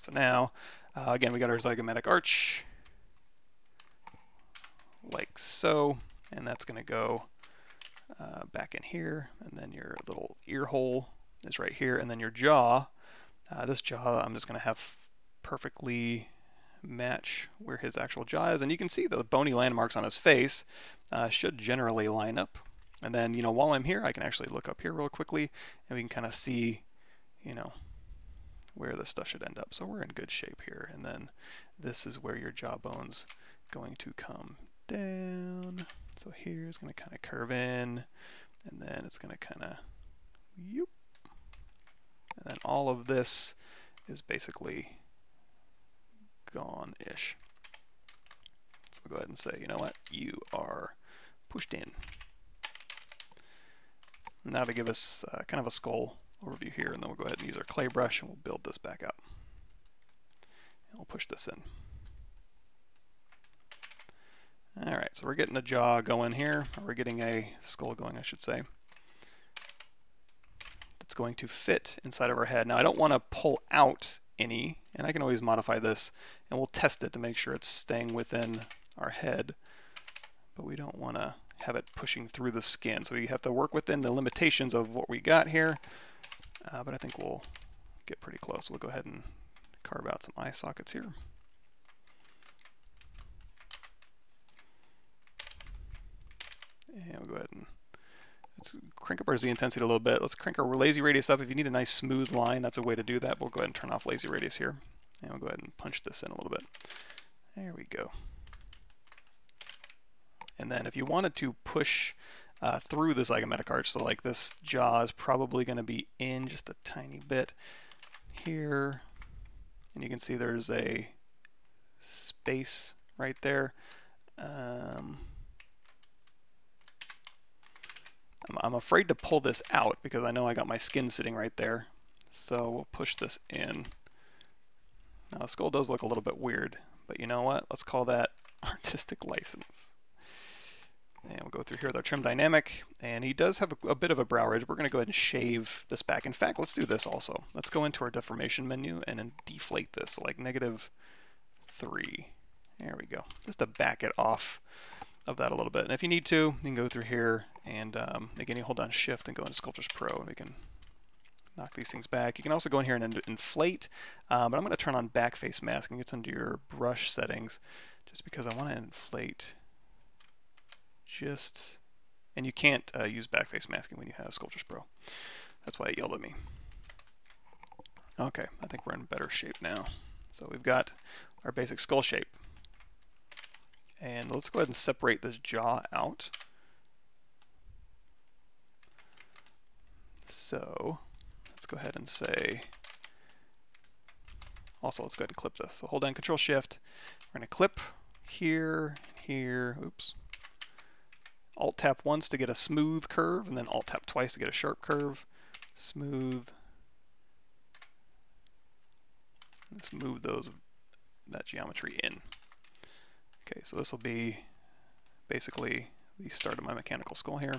So now, uh, again, we got our zygomatic arch, like so, and that's going to go uh, back in here, and then your little ear hole is right here, and then your jaw. Uh, this jaw, I'm just going to have perfectly match where his actual jaw is, and you can see the bony landmarks on his face uh, should generally line up and then, you know, while I'm here, I can actually look up here real quickly and we can kind of see, you know, where this stuff should end up. So we're in good shape here. And then this is where your jawbone's going to come down. So here it's going to kind of curve in and then it's going to kind of, yoop. And then all of this is basically gone-ish. So we'll go ahead and say, you know what, you are pushed in. Now to give us uh, kind of a skull overview here, and then we'll go ahead and use our clay brush and we'll build this back up. And we'll push this in. Alright, so we're getting a jaw going here, or we're getting a skull going, I should say. That's going to fit inside of our head. Now I don't want to pull out any, and I can always modify this, and we'll test it to make sure it's staying within our head, but we don't want to have it pushing through the skin. So we have to work within the limitations of what we got here, uh, but I think we'll get pretty close. We'll go ahead and carve out some eye sockets here. And we'll go ahead and let's crank up our Z intensity a little bit. Let's crank our lazy radius up. If you need a nice smooth line, that's a way to do that. We'll go ahead and turn off lazy radius here. And we'll go ahead and punch this in a little bit. There we go. And then if you wanted to push uh, through the zygomatic arch, so like this jaw is probably going to be in just a tiny bit here. And you can see there's a space right there. Um, I'm, I'm afraid to pull this out because I know I got my skin sitting right there. So we'll push this in. Now the skull does look a little bit weird, but you know what? Let's call that (laughs) artistic license. And we'll go through here with our trim dynamic, and he does have a, a bit of a brow ridge. We're going to go ahead and shave this back. In fact, let's do this also. Let's go into our deformation menu and then deflate this, like negative 3. There we go. Just to back it off of that a little bit. And if you need to, you can go through here, and um, again, you hold down Shift and go into Sculptris Pro, and we can knock these things back. You can also go in here and inflate, uh, but I'm going to turn on back face masking. It's under your brush settings, just because I want to inflate just, and you can't uh, use backface masking when you have Sculptris Pro. That's why it yelled at me. Okay, I think we're in better shape now. So we've got our basic skull shape. And let's go ahead and separate this jaw out. So let's go ahead and say, also let's go ahead and clip this. So hold down Control Shift. We're going to clip here, here, oops. Alt tap once to get a smooth curve, and then Alt tap twice to get a sharp curve. Smooth. Let's move those that geometry in. Okay, so this will be basically the start of my mechanical skull here.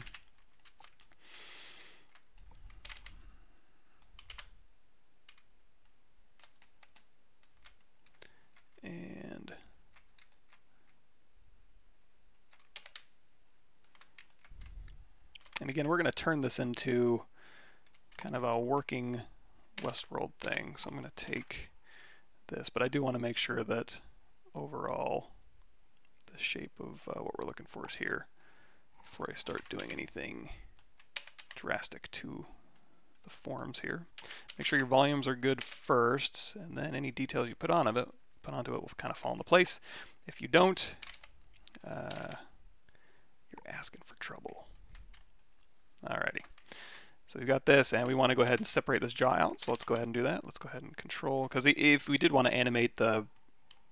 And again, we're going to turn this into kind of a working Westworld thing. So I'm going to take this, but I do want to make sure that overall the shape of uh, what we're looking for is here before I start doing anything drastic to the forms here. Make sure your volumes are good first, and then any details you put on of it, put onto it will kind of fall into place. If you don't, uh, you're asking for trouble. Alrighty. So we've got this, and we want to go ahead and separate this jaw out. So let's go ahead and do that. Let's go ahead and control, because if we did want to animate the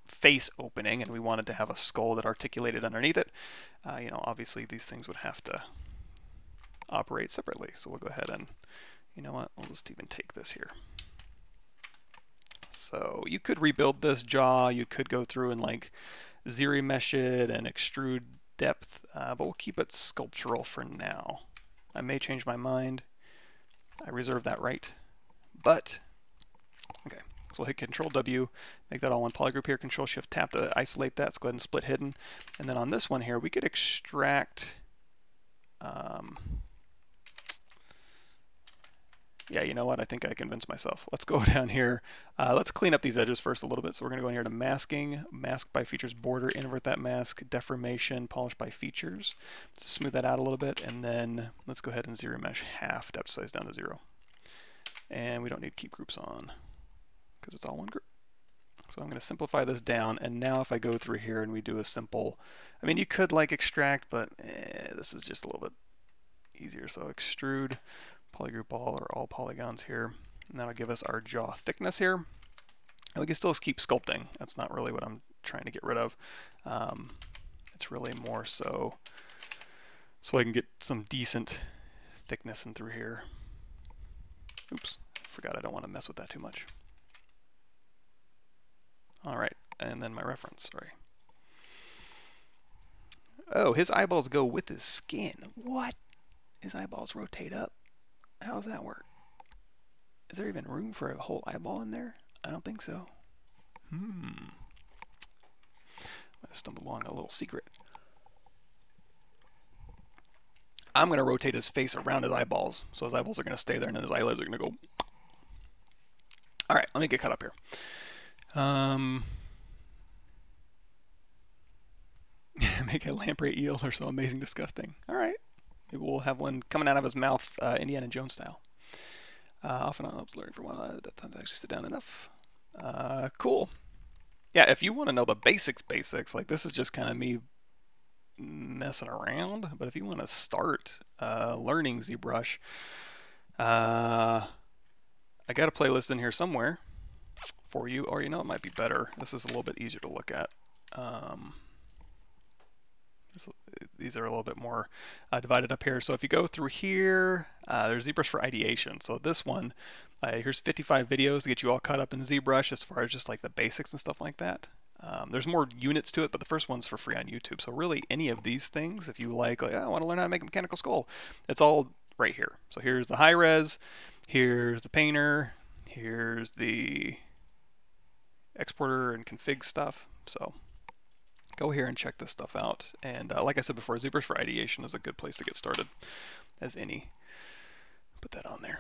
face opening and we wanted to have a skull that articulated underneath it, uh, you know, obviously these things would have to operate separately. So we'll go ahead and, you know what, we'll just even take this here. So you could rebuild this jaw, you could go through and like ZRemesh it and extrude depth, uh, but we'll keep it sculptural for now. I may change my mind. I reserve that right. But, okay, so we'll hit Control W, make that all one polygroup here, Control Shift Tap to isolate that. Let's go ahead and split hidden. And then on this one here, we could extract, um, yeah, you know what? I think I convinced myself. Let's go (laughs) down here. Uh, let's clean up these edges first a little bit. So we're going to go in here to masking, mask by features border, invert that mask, deformation, polish by features. Let's smooth that out a little bit. And then let's go ahead and ZRemesh half depth size down to zero. And we don't need keep groups on because it's all one group. So I'm going to simplify this down, and now if I go through here and we do a simple, I mean, you could like extract, but eh, this is just a little bit easier. So extrude, polygroup all, or all polygons here, and that'll give us our jaw thickness here. And we can still keep sculpting. That's not really what I'm trying to get rid of. Um, it's really more so so I can get some decent thickness in through here. Oops, forgot I don't want to mess with that too much. All right, and then my reference, sorry. Oh, his eyeballs go with his skin. What? His eyeballs rotate up. How does that work? Is there even room for a whole eyeball in there? I don't think so. Hmm. I stumbled along a little secret. I'm going to rotate his face around his eyeballs. So his eyeballs are going to stay there and then his eyelids are going to go. All right, let me get caught up here. Um, (laughs) make a lamprey eel or so amazing disgusting. All right. We'll have one coming out of his mouth, uh, Indiana Jones style. Uh, often I was learning from one uh, that time to actually sit down enough. Uh, cool. Yeah, if you want to know the basics, basics, like this is just kind of me messing around, but if you want to start uh, learning ZBrush, uh, I got a playlist in here somewhere for you, or you know it might be better. This is a little bit easier to look at. Um, these are a little bit more uh, divided up here. So if you go through here, uh, there's ZBrush for ideation. So this one, uh, here's 55 videos to get you all caught up in ZBrush as far as just like the basics and stuff like that. Um, there's more units to it, but the first one's for free on YouTube. So really, any of these things, if you like, like oh, I want to learn how to make a mechanical skull, it's all right here. So here's the high res, here's the painter, here's the exporter and config stuff. So go here and check this stuff out. And uh, like I said before, ZBrush for ideation is a good place to get started as any. Put that on there.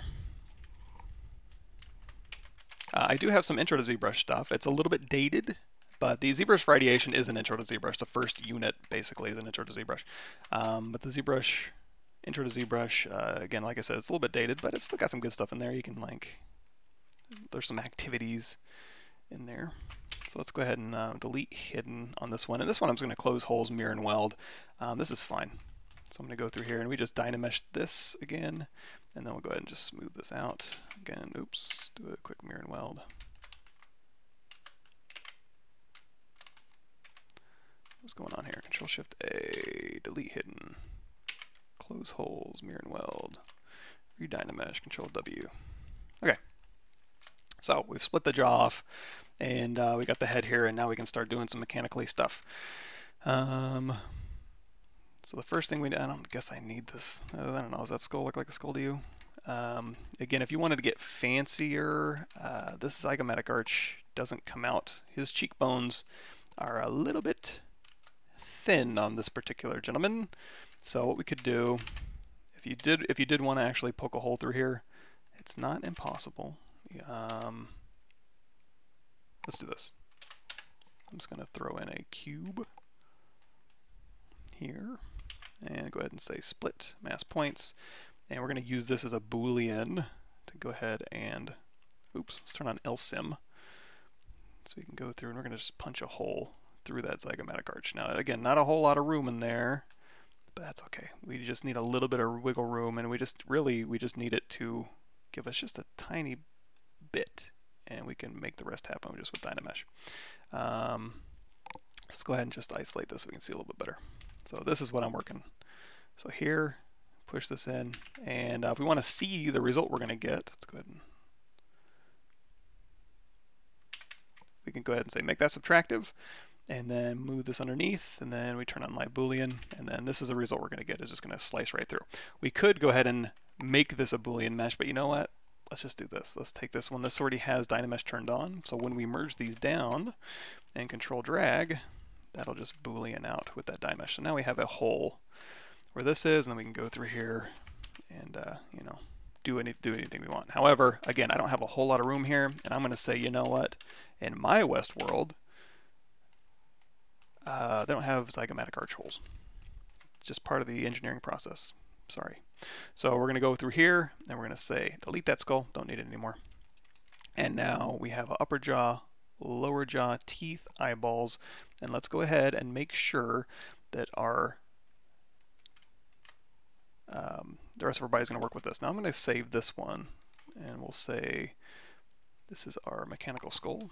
Uh, I do have some intro to ZBrush stuff. It's a little bit dated, but the ZBrush for ideation is an intro to ZBrush. The first unit basically is an intro to ZBrush. Um, but the ZBrush intro to ZBrush, uh, again, like I said, it's a little bit dated, but it's still got some good stuff in there. You can like, there's some activities in there. So let's go ahead and uh, delete hidden on this one. And this one I'm just going to close holes, mirror, and weld. Um, this is fine. So I'm going to go through here and we just dynamesh this again. And then we'll go ahead and just smooth this out. Again, oops, do a quick mirror and weld. What's going on here? Control Shift A, delete hidden, close holes, mirror and weld, redynamesh, Control W. Okay, so we've split the jaw off and uh, we got the head here and now we can start doing some mechanically stuff. Um, so the first thing we do, I don't guess I need this. I don't know, does that skull look like a skull to you? Um, again, if you wanted to get fancier, uh, this zygomatic arch doesn't come out. His cheekbones are a little bit thin on this particular gentleman. So what we could do, if you did, if you did want to actually poke a hole through here, it's not impossible. Um, let's do this. I'm just going to throw in a cube here and go ahead and say split mass points. And we're going to use this as a boolean to go ahead and, oops, let's turn on LSym. So we can go through and we're going to just punch a hole through that zygomatic arch. Now, again, not a whole lot of room in there, but that's okay. We just need a little bit of wiggle room, and we just really, we just need it to give us just a tiny bit, and we can make the rest happen just with Dynamesh. Um, let's go ahead and just isolate this so we can see a little bit better. So this is what I'm working. So here, push this in, and uh, if we want to see the result we're going to get, let's go ahead and we can go ahead and say make that subtractive and then move this underneath, and then we turn on my boolean, and then this is the result we're going to get. It's just going to slice right through. We could go ahead and make this a boolean mesh, but you know what? Let's just do this. Let's take this one. This already has Dynamesh turned on, so when we merge these down and control drag, that'll just boolean out with that Dynamesh. So now we have a hole where this is, and then we can go through here and, uh, you know, do, any, do anything we want. However, again, I don't have a whole lot of room here, and I'm going to say, you know what? In my West world, uh, they don't have zygomatic arch holes. It's just part of the engineering process. Sorry. So we're going to go through here, and we're going to say delete that skull. Don't need it anymore. And now we have upper jaw, lower jaw, teeth, eyeballs, and let's go ahead and make sure that our um, the rest of our body is going to work with this. Now I'm going to save this one, and we'll say this is our mechanical skull.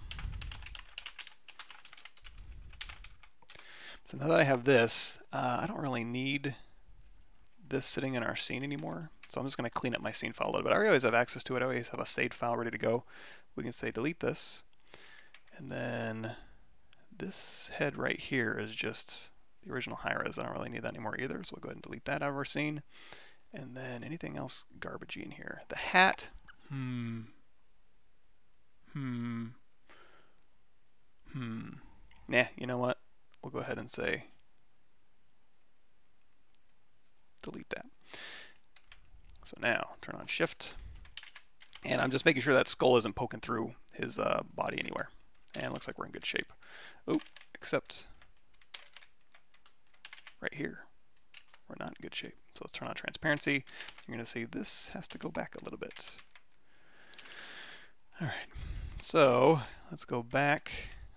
So now that I have this, uh, I don't really need this sitting in our scene anymore. So I'm just going to clean up my scene file a little bit. I always have access to it. I always have a saved file ready to go. We can say delete this. And then this head right here is just the original high-res. I don't really need that anymore either, so we'll go ahead and delete that out of our scene. And then anything else garbagey in here. The hat, hmm, hmm, hmm. Nah, you know what? we'll go ahead and say delete that. So now turn on shift and I'm just making sure that skull isn't poking through his uh, body anywhere. And looks like we're in good shape. Oh, except right here, we're not in good shape. So let's turn on transparency. You're gonna see this has to go back a little bit. All right, so let's go back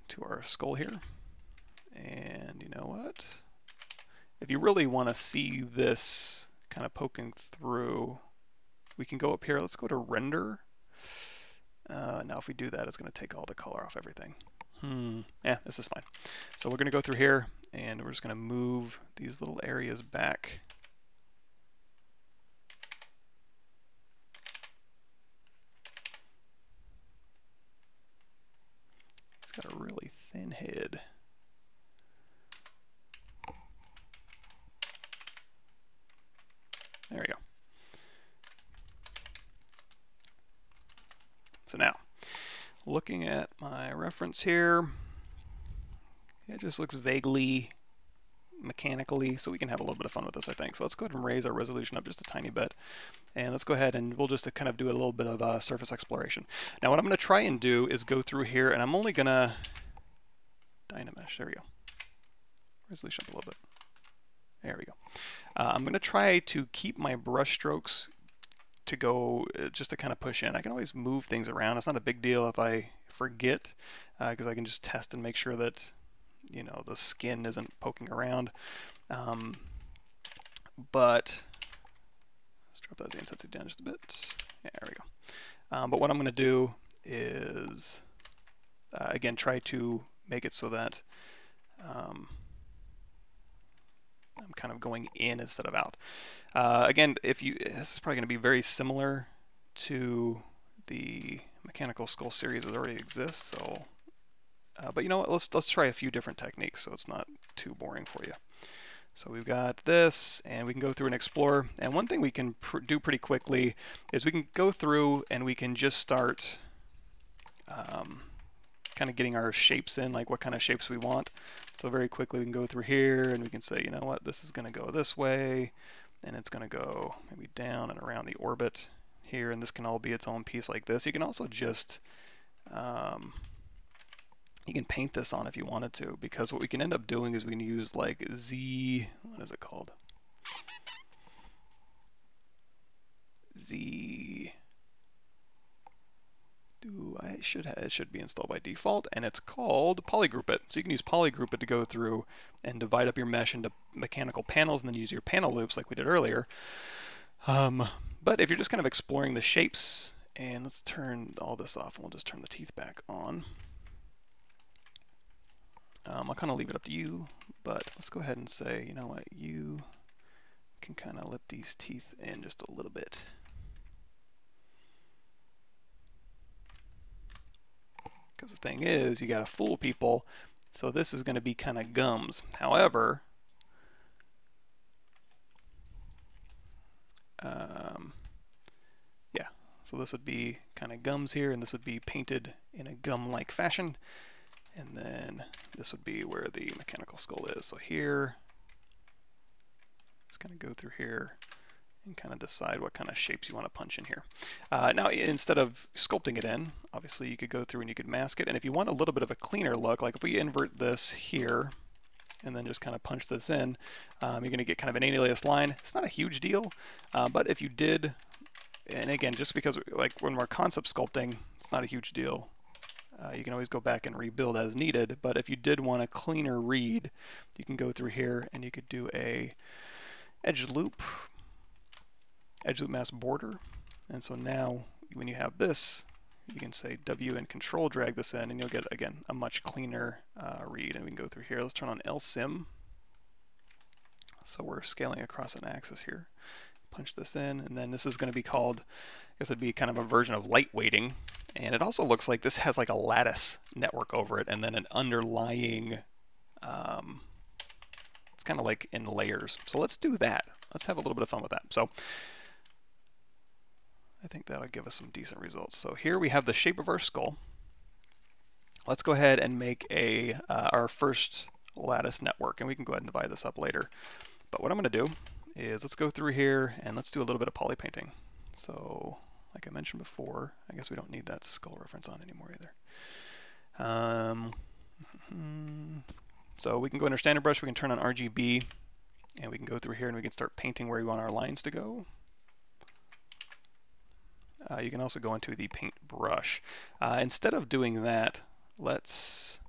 to our skull here. And you know what? If you really want to see this kind of poking through, we can go up here. Let's go to render. Uh, now if we do that, it's going to take all the color off everything. Hmm, yeah, this is fine. So we're going to go through here, and we're just going to move these little areas back. It's got a really thin head. There we go. So now, looking at my reference here, it just looks vaguely mechanically, so we can have a little bit of fun with this, I think. So let's go ahead and raise our resolution up just a tiny bit. And let's go ahead and we'll just kind of do a little bit of uh, surface exploration. Now what I'm going to try and do is go through here, and I'm only going to Dynamesh, there we go. Resolution up a little bit. There we go. Uh, I'm going to try to keep my brush strokes to go uh, just to kind of push in. I can always move things around. It's not a big deal if I forget because uh, I can just test and make sure that you know the skin isn't poking around. Um, but let's drop that intensity down just a bit. Yeah, there we go. Um, but what I'm going to do is uh, again try to make it so that um, I'm kind of going in instead of out. Uh, again, if you this is probably going to be very similar to the mechanical skull series that already exists. So, uh, but you know what? Let's let's try a few different techniques so it's not too boring for you. So we've got this, and we can go through and explore. And one thing we can pr do pretty quickly is we can go through and we can just start um, kind of getting our shapes in, like what kind of shapes we want. So very quickly we can go through here and we can say, you know what, this is going to go this way, and it's going to go maybe down and around the orbit here, and this can all be its own piece like this. You can also just, um, you can paint this on if you wanted to, because what we can end up doing is we can use like Z, what is it called? Z do I should have, it should be installed by default, and it's called Polygroup It. So you can use Polygroup It to go through and divide up your mesh into mechanical panels, and then use your panel loops like we did earlier. Um, but if you're just kind of exploring the shapes, and let's turn all this off, and we'll just turn the teeth back on. Um, I'll kind of leave it up to you, but let's go ahead and say, you know what, you can kind of let these teeth in just a little bit. Because the thing is, you got to fool people. So this is going to be kind of gums. However, um, yeah, so this would be kind of gums here, and this would be painted in a gum-like fashion. And then this would be where the mechanical skull is. So here, just kind of go through here and kind of decide what kind of shapes you want to punch in here. Uh, now, instead of sculpting it in, obviously you could go through and you could mask it. And if you want a little bit of a cleaner look, like if we invert this here, and then just kind of punch this in, um, you're going to get kind of an alias line. It's not a huge deal, uh, but if you did, and again, just because like when we're concept sculpting, it's not a huge deal. Uh, you can always go back and rebuild as needed, but if you did want a cleaner read, you can go through here and you could do a edge loop edge loop mask border. And so now when you have this, you can say W and control drag this in and you'll get, again, a much cleaner uh, read. And we can go through here. Let's turn on LSym. So we're scaling across an axis here. Punch this in, and then this is going to be called, I guess it'd be kind of a version of light weighting. And it also looks like this has like a lattice network over it and then an underlying, um, it's kind of like in layers. So let's do that. Let's have a little bit of fun with that. So I think that'll give us some decent results. So here we have the shape of our skull. Let's go ahead and make a uh, our first lattice network, and we can go ahead and divide this up later. But what I'm going to do is let's go through here and let's do a little bit of poly painting. So like I mentioned before, I guess we don't need that skull reference on anymore either. Um, so we can go under standard brush, we can turn on RGB, and we can go through here and we can start painting where we want our lines to go. Uh, you can also go into the paint brush. Uh, instead of doing that, let's,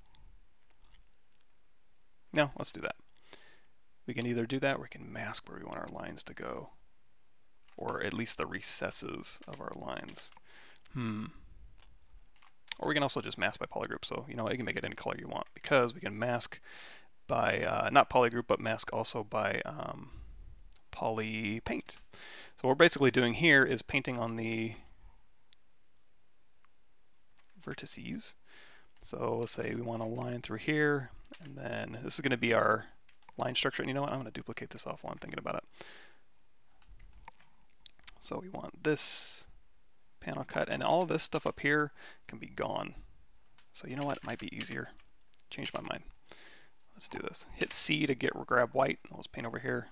no, let's do that. we can either do that or we can mask where we want our lines to go. Or at least the recesses of our lines. Hmm. Or we can also just mask by polygroup. So, you know, you can make it any color you want because we can mask by, uh, not polygroup, but mask also by um, poly paint. So what we're basically doing here is painting on the vertices. So let's say we want a line through here, and then this is going to be our line structure. And you know what? I'm going to duplicate this off while I'm thinking about it. So we want this panel cut, and all this stuff up here can be gone. So you know what? It might be easier. Change my mind. Let's do this. Hit C to get grab white. Let's paint over here.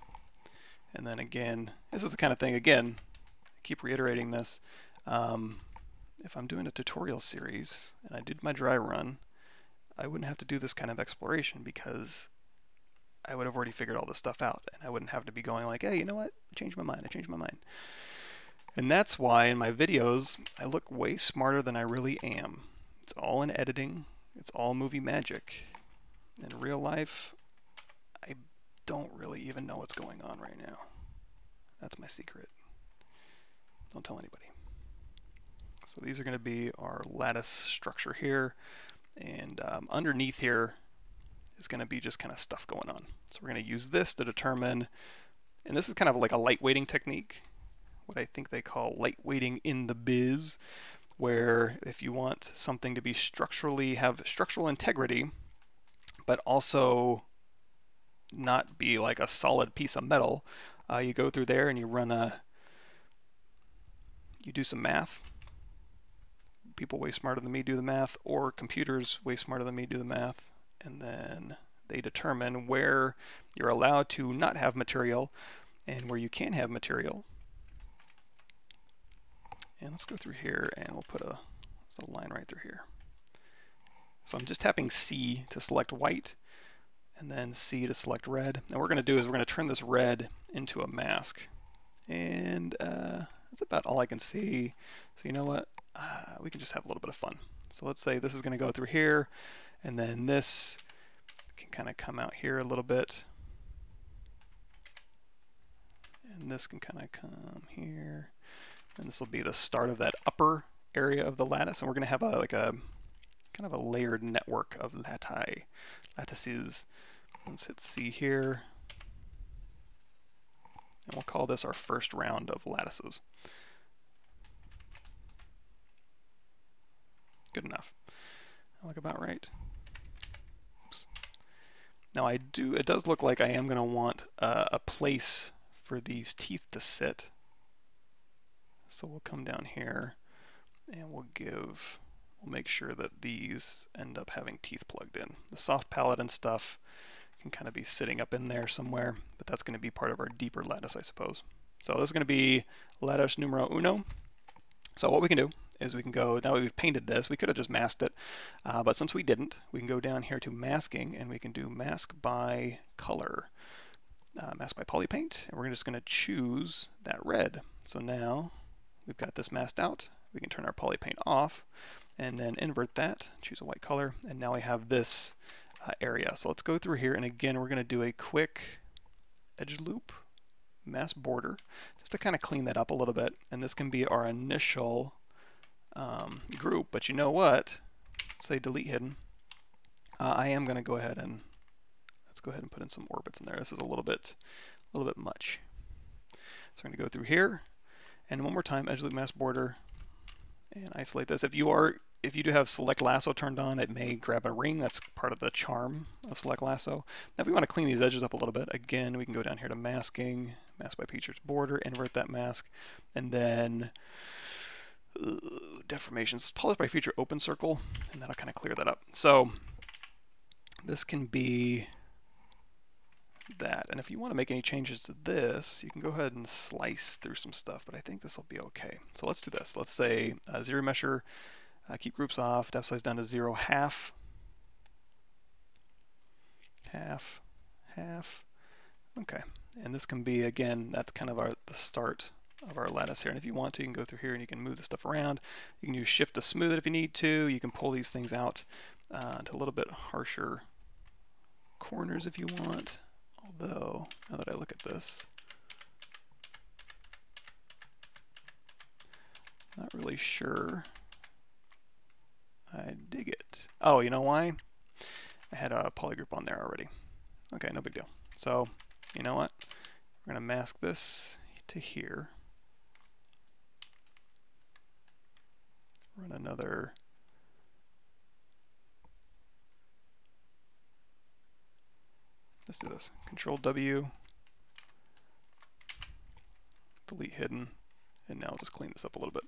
And then again, this is the kind of thing, again, I keep reiterating this. Um, if I'm doing a tutorial series and I did my dry run, I wouldn't have to do this kind of exploration because I would have already figured all this stuff out and I wouldn't have to be going like, hey, you know what? I changed my mind. I changed my mind. And that's why in my videos, I look way smarter than I really am. It's all in editing. It's all movie magic. In real life, I don't really even know what's going on right now. That's my secret. Don't tell anybody. So these are going to be our lattice structure here. And um, underneath here is going to be just kind of stuff going on. So we're going to use this to determine, and this is kind of like a light weighting technique, what I think they call light weighting in the biz, where if you want something to be structurally, have structural integrity, but also not be like a solid piece of metal, uh, you go through there and you run a, you do some math. People way smarter than me do the math, or computers way smarter than me do the math, and then they determine where you're allowed to not have material and where you can have material. And let's go through here and we'll put a, a line right through here. So I'm just tapping C to select white and then C to select red. And what we're going to do is we're going to turn this red into a mask. And uh, that's about all I can see. So you know what? Uh, we can just have a little bit of fun. So let's say this is going to go through here, and then this can kind of come out here a little bit. And this can kind of come here. And this will be the start of that upper area of the lattice. And we're going to have a, like a kind of a layered network of lati, lattices. Let's hit C here. And we'll call this our first round of lattices. Good enough. I look about right. Oops. Now I do, it does look like I am going to want uh, a place for these teeth to sit. So we'll come down here and we'll give we'll make sure that these end up having teeth plugged in. The soft palate and stuff can kind of be sitting up in there somewhere, but that's going to be part of our deeper lattice, I suppose. So this is going to be lattice numero uno. So what we can do is we can go, now we've painted this, we could have just masked it, uh, but since we didn't, we can go down here to masking and we can do mask by color. Uh, mask by polypaint, and we're just going to choose that red. So now we've got this masked out, we can turn our polypaint off, and then invert that, choose a white color, and now we have this uh, area. So let's go through here, and again, we're going to do a quick edge loop, mass border, just to kind of clean that up a little bit. And this can be our initial um, group, but you know what? Let's say delete hidden. Uh, I am going to go ahead and let's go ahead and put in some orbits in there. This is a little bit, a little bit much. So I'm to go through here, and one more time, edge loop mass border, and isolate this. If you are if you do have select lasso turned on, it may grab a ring. That's part of the charm of select lasso. Now if we want to clean these edges up a little bit, again, we can go down here to masking, mask by features border, invert that mask, and then uh, deformations, polish by feature open circle, and that'll kind of clear that up. So this can be that. And if you want to make any changes to this, you can go ahead and slice through some stuff, but I think this will be okay. So let's do this. Let's say uh, ZRemesher, uh, keep groups off, depth size down to zero, half, half, half. Okay, and this can be, again, that's kind of our the start of our lattice here. And if you want to, you can go through here and you can move the stuff around. You can use shift to smooth it if you need to. You can pull these things out uh, to a little bit harsher corners if you want Although, now that I look at this, not really sure I dig it. Oh, you know why? I had a polygroup on there already. Okay, no big deal. So, you know what? We're going to mask this to here. Run another Let's do this. Control W, delete hidden, and now I'll just clean this up a little bit.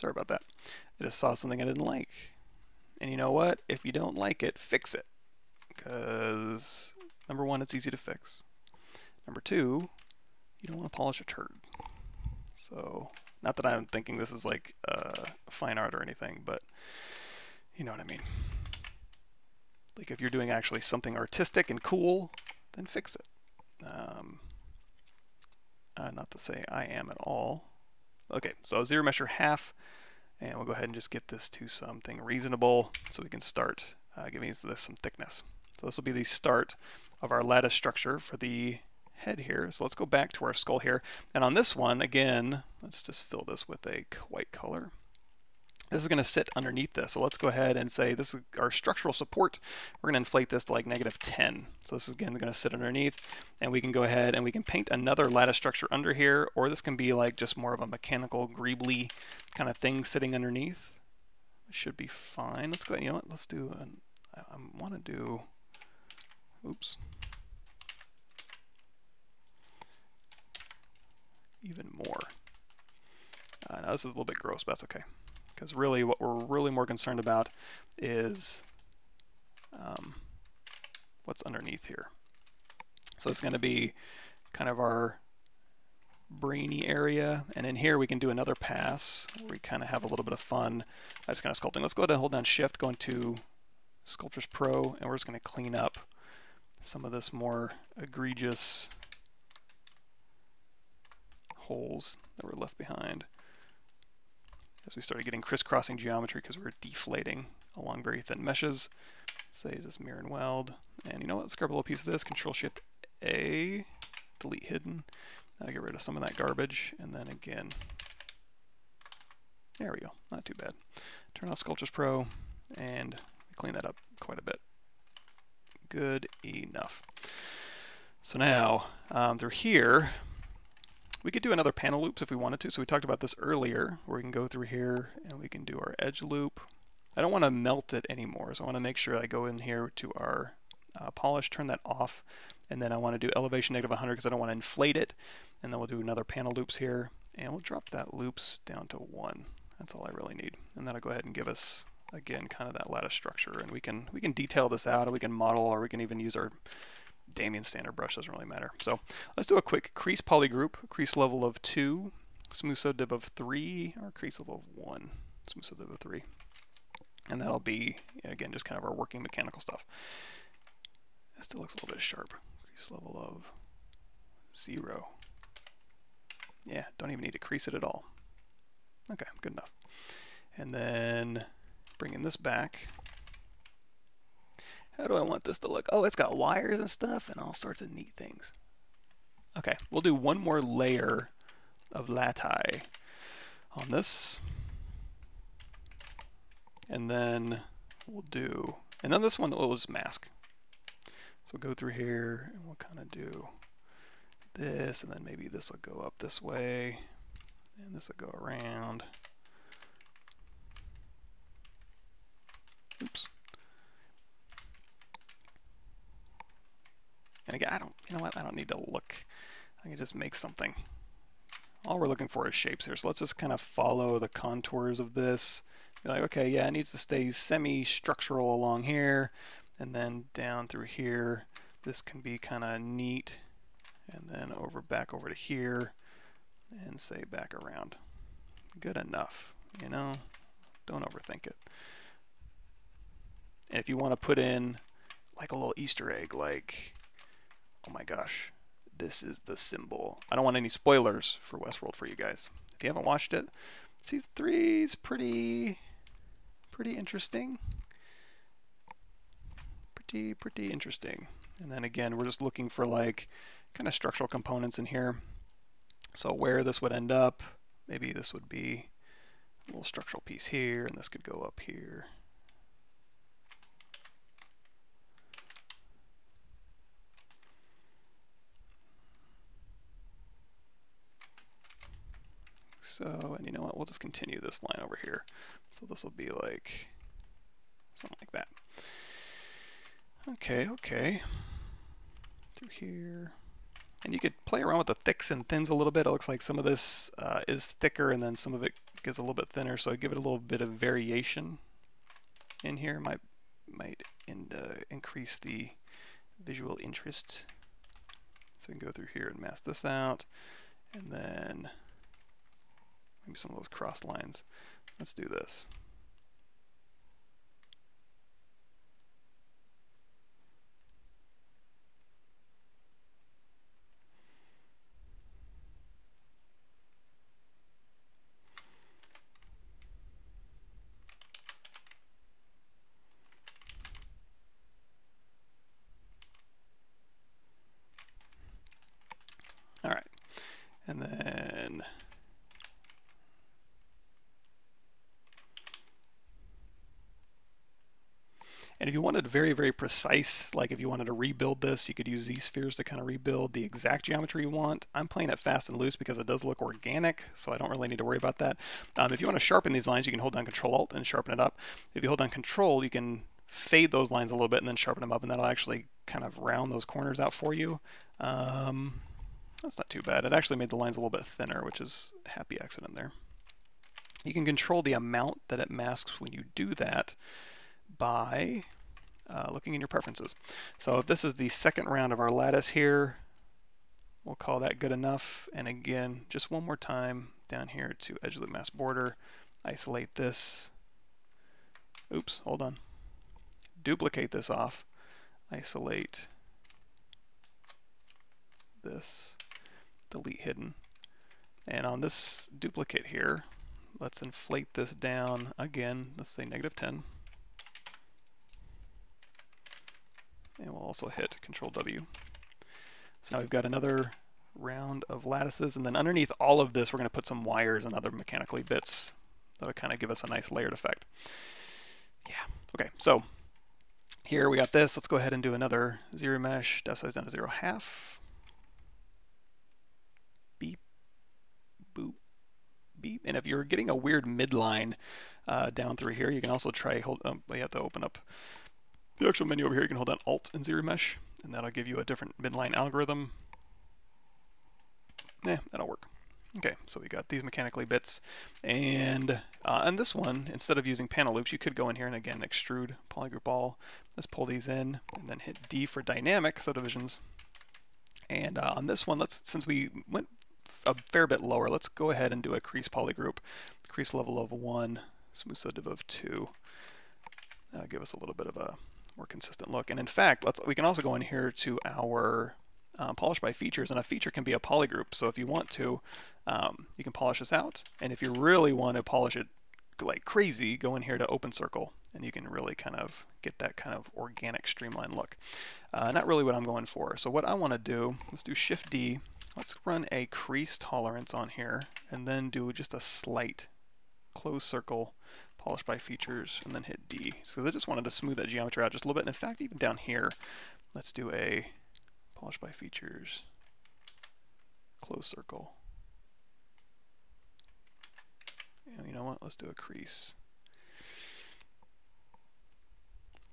Sorry about that. I just saw something I didn't like. And you know what? If you don't like it, fix it. Because, number one, it's easy to fix. Number two, you don't want to polish a turd. So, not that I'm thinking this is like uh, fine art or anything, but you know what I mean. Like if you're doing actually something artistic and cool, then fix it. Um, uh, not to say I am at all. Okay, so ZRemesher half, and we'll go ahead and just get this to something reasonable so we can start uh, giving this some thickness. So this will be the start of our lattice structure for the head here. So let's go back to our skull here. And on this one, again, let's just fill this with a white color. This is going to sit underneath this. So let's go ahead and say this is our structural support. We're going to inflate this to like negative 10. So this is again going to sit underneath and we can go ahead and we can paint another lattice structure under here or this can be like just more of a mechanical greebly kind of thing sitting underneath. It should be fine. Let's go ahead. You know what? Let's do an, I, I want to do, oops. Even more. Uh, now this is a little bit gross, but that's okay because really what we're really more concerned about is um, what's underneath here. So it's going to be kind of our brainy area, and in here we can do another pass where we kind of have a little bit of fun. I just kind of sculpting. Let's go ahead and hold down Shift, go into Sculptris Pro, and we're just going to clean up some of this more egregious holes that were left behind as we started getting crisscrossing geometry because we are deflating along very thin meshes. Say just mirror and weld. And you know what, let's grab a little piece of this, Control Shift A, delete hidden. That'll get rid of some of that garbage. And then again, there we go, not too bad. Turn off Sculptris Pro and clean that up quite a bit. Good enough. So now, um, through here, we could do another panel loops if we wanted to. So we talked about this earlier, where we can go through here and we can do our edge loop. I don't want to melt it anymore, so I want to make sure I go in here to our uh, polish, turn that off, and then I want to do elevation negative 100 because I don't want to inflate it. And then we'll do another panel loops here, and we'll drop that loops down to 1. That's all I really need. And that'll go ahead and give us, again, kind of that lattice structure. And we can, we can detail this out, or we can model, or we can even use our Damien standard brush doesn't really matter. So let's do a quick crease poly group, crease level of 2, smooth subdiv of 3, or crease level of 1, smooth subdiv of 3. And that'll be, again, just kind of our working mechanical stuff. That still looks a little bit sharp. Crease level of 0. Yeah, don't even need to crease it at all. Okay, good enough. And then bringing this back, how do I want this to look? Oh, it's got wires and stuff and all sorts of neat things. Okay, we'll do one more layer of lati on this. And then we'll do, and then this one will just mask. So we'll go through here and we'll kind of do this, and then maybe this will go up this way, and this will go around. Oops. And again, I don't, you know what, I don't need to look. I can just make something. All we're looking for is shapes here. So let's just kind of follow the contours of this. Be like, okay, yeah, it needs to stay semi-structural along here. And then down through here, this can be kind of neat. And then over back over to here and say back around. Good enough, you know? Don't overthink it. And if you want to put in like a little Easter egg, like oh my gosh, this is the symbol. I don't want any spoilers for Westworld for you guys. If you haven't watched it, See, three is pretty, pretty interesting. Pretty, pretty interesting. And then again, we're just looking for like kind of structural components in here. So where this would end up, maybe this would be a little structural piece here, and this could go up here. So, and you know what, we'll just continue this line over here. So this will be like, something like that. Okay, okay. Through here. And you could play around with the thicks and thins a little bit. It looks like some of this uh, is thicker and then some of it gets a little bit thinner. So I give it a little bit of variation in here. Might might in, uh, increase the visual interest. So we can go through here and mask this out. And then maybe some of those cross lines. Let's do this. All right, and then And if you wanted very, very precise, like if you wanted to rebuild this, you could use these spheres to kind of rebuild the exact geometry you want. I'm playing it fast and loose because it does look organic, so I don't really need to worry about that. Um, if you want to sharpen these lines, you can hold down Control Alt and sharpen it up. If you hold down Control, you can fade those lines a little bit and then sharpen them up, and that'll actually kind of round those corners out for you. Um, that's not too bad. It actually made the lines a little bit thinner, which is a happy accident there. You can control the amount that it masks when you do that by uh, looking in your preferences. So if this is the second round of our lattice here, we'll call that good enough. And again, just one more time down here to edge loop mask border, isolate this. Oops, hold on. Duplicate this off, isolate this, delete hidden. And on this duplicate here, let's inflate this down again, let's say negative 10. And we'll also hit Control W. So now we've got another round of lattices, and then underneath all of this, we're going to put some wires and other mechanically bits that'll kind of give us a nice layered effect. Yeah, okay, so here we got this. Let's go ahead and do another ZRemesh, depth size down to zero half. Beep, boop, beep. And if you're getting a weird midline uh, down through here, you can also try, hold, um, you have to open up the actual menu over here, you can hold down Alt and ZRemesh, and that'll give you a different midline algorithm. Yeah, that'll work. Okay, so we got these mechanically bits, and uh, on this one, instead of using panel loops, you could go in here and again extrude polygroup all. Let's pull these in, and then hit D for dynamic subdivisions. And uh, on this one, let's since we went a fair bit lower, let's go ahead and do a crease polygroup, crease level of one, smooth subdiv of two. Uh, give us a little bit of a more consistent look. And in fact, let's we can also go in here to our uh, polish by features, and a feature can be a polygroup. So if you want to, um, you can polish this out. And if you really want to polish it like crazy, go in here to open circle, and you can really kind of get that kind of organic streamline look. Uh, not really what I'm going for. So what I want to do, let's do Shift D. Let's run a crease tolerance on here, and then do just a slight close circle polish by features, and then hit D. So I just wanted to smooth that geometry out just a little bit. And in fact, even down here, let's do a polish by features, close circle. And you know what? Let's do a crease.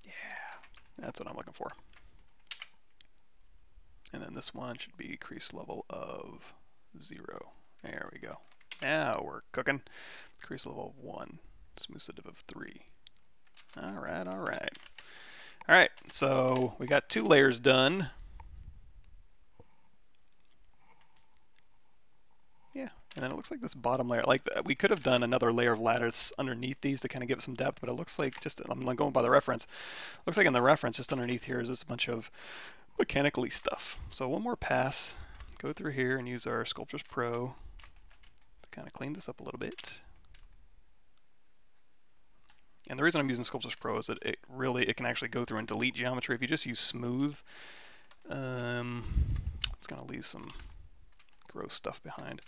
Yeah, that's what I'm looking for. And then this one should be crease level of zero. There we go. Now we're cooking. Crease level one smooth subdiv of 3. All right, all right. All right, so we got two layers done. Yeah, and then it looks like this bottom layer, like uh, we could have done another layer of lattice underneath these to kind of give it some depth, but it looks like just, I'm going by the reference, looks like in the reference just underneath here is just a bunch of mechanically stuff. So one more pass, go through here and use our Sculptris Pro to kind of clean this up a little bit. And the reason I'm using Sculptris Pro is that it really, it can actually go through and delete geometry. If you just use smooth, um, it's going to leave some gross stuff behind.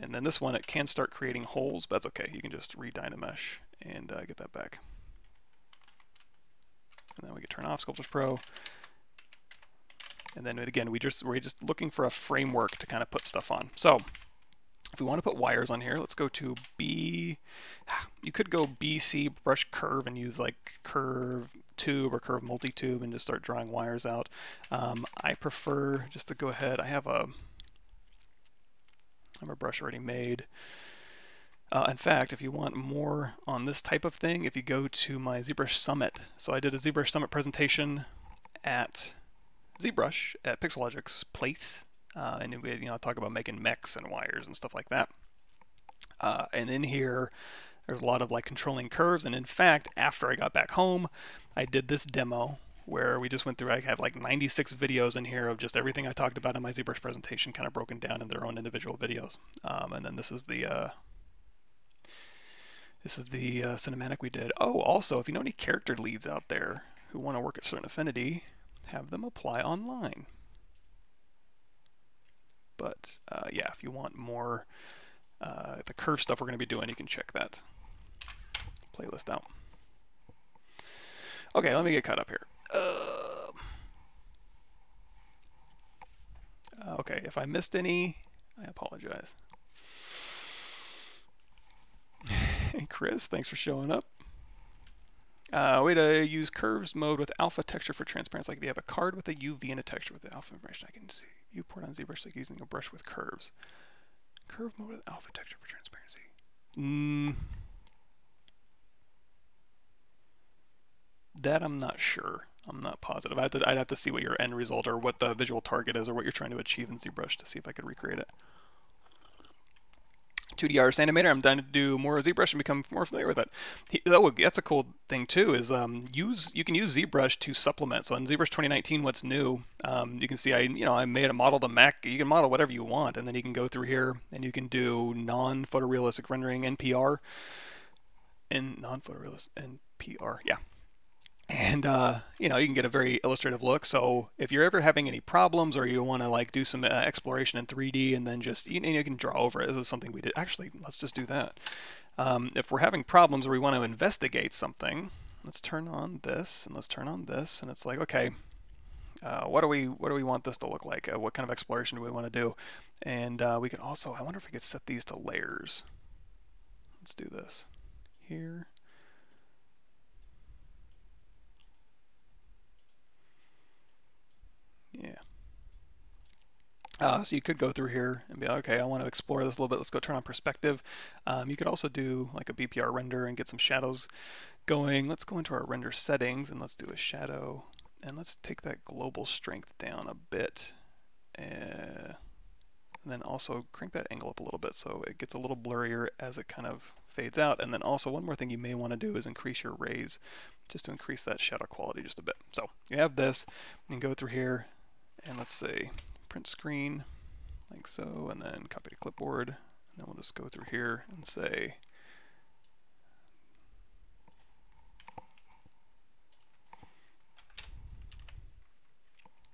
And then this one, it can start creating holes, but that's okay. You can just re-Dynamesh and uh, get that back. And then we can turn off Sculptris Pro. And then again, we just, we're just looking for a framework to kind of put stuff on. So if we want to put wires on here, let's go to B, you could go BC brush curve and use like curve tube or curve multi-tube and just start drawing wires out. Um, I prefer just to go ahead, I have a, I have a brush already made. Uh, in fact, if you want more on this type of thing, if you go to my ZBrush Summit, so I did a ZBrush Summit presentation at ZBrush at Pixologic's place, uh, and we you know talk about making mechs and wires and stuff like that. Uh, and in here, there's a lot of like controlling curves. And in fact, after I got back home, I did this demo where we just went through, I have like 96 videos in here of just everything I talked about in my ZBrush presentation kind of broken down in their own individual videos. Um, and then this is the, uh, this is the uh, cinematic we did. Oh, also, if you know any character leads out there who want to work at Certain Affinity, have them apply online. But uh, yeah, if you want more uh, the curve stuff we're going to be doing, you can check that playlist out. Okay, let me get caught up here. Uh, okay, if I missed any, I apologize. hey, (laughs) Chris, thanks for showing up. Uh, way to use curves mode with alpha texture for transparency. Like if you have a card with a UV and a texture with the alpha information, I can see viewport on ZBrush like using a brush with curves. Curve mode with alpha texture for transparency. Mm. That I'm not sure. I'm not positive. To, I'd have to see what your end result or what the visual target is or what you're trying to achieve in ZBrush to see if I could recreate it. 2D artist animator. I'm trying to do more ZBrush and become more familiar with it. Oh, that's a cool thing too. Is um, use you can use ZBrush to supplement. So in ZBrush 2019, what's new? Um, you can see I you know I made a model to Mac. You can model whatever you want, and then you can go through here and you can do non-photorealistic rendering NPR and non-photorealistic NPR. Yeah, and uh, you know you can get a very illustrative look. So if you're ever having any problems or you want to like do some uh, exploration in 3d and then just you, know, you can draw over it. This is something we did actually let's just do that. Um, if we're having problems or we want to investigate something let's turn on this and let's turn on this. And it's like okay uh, what do we what do we want this to look like? Uh, what kind of exploration do we want to do? And uh, we can also I wonder if we could set these to layers. Let's do this here Yeah. Uh, so you could go through here and be like, okay, I want to explore this a little bit. Let's go turn on perspective. Um, you could also do like a BPR render and get some shadows going. Let's go into our render settings and let's do a shadow. And let's take that global strength down a bit. Uh, and then also crank that angle up a little bit so it gets a little blurrier as it kind of fades out. And then also one more thing you may want to do is increase your rays just to increase that shadow quality just a bit. So you have this, and go through here, and let's say print screen like so, and then copy to clipboard. And then we'll just go through here and say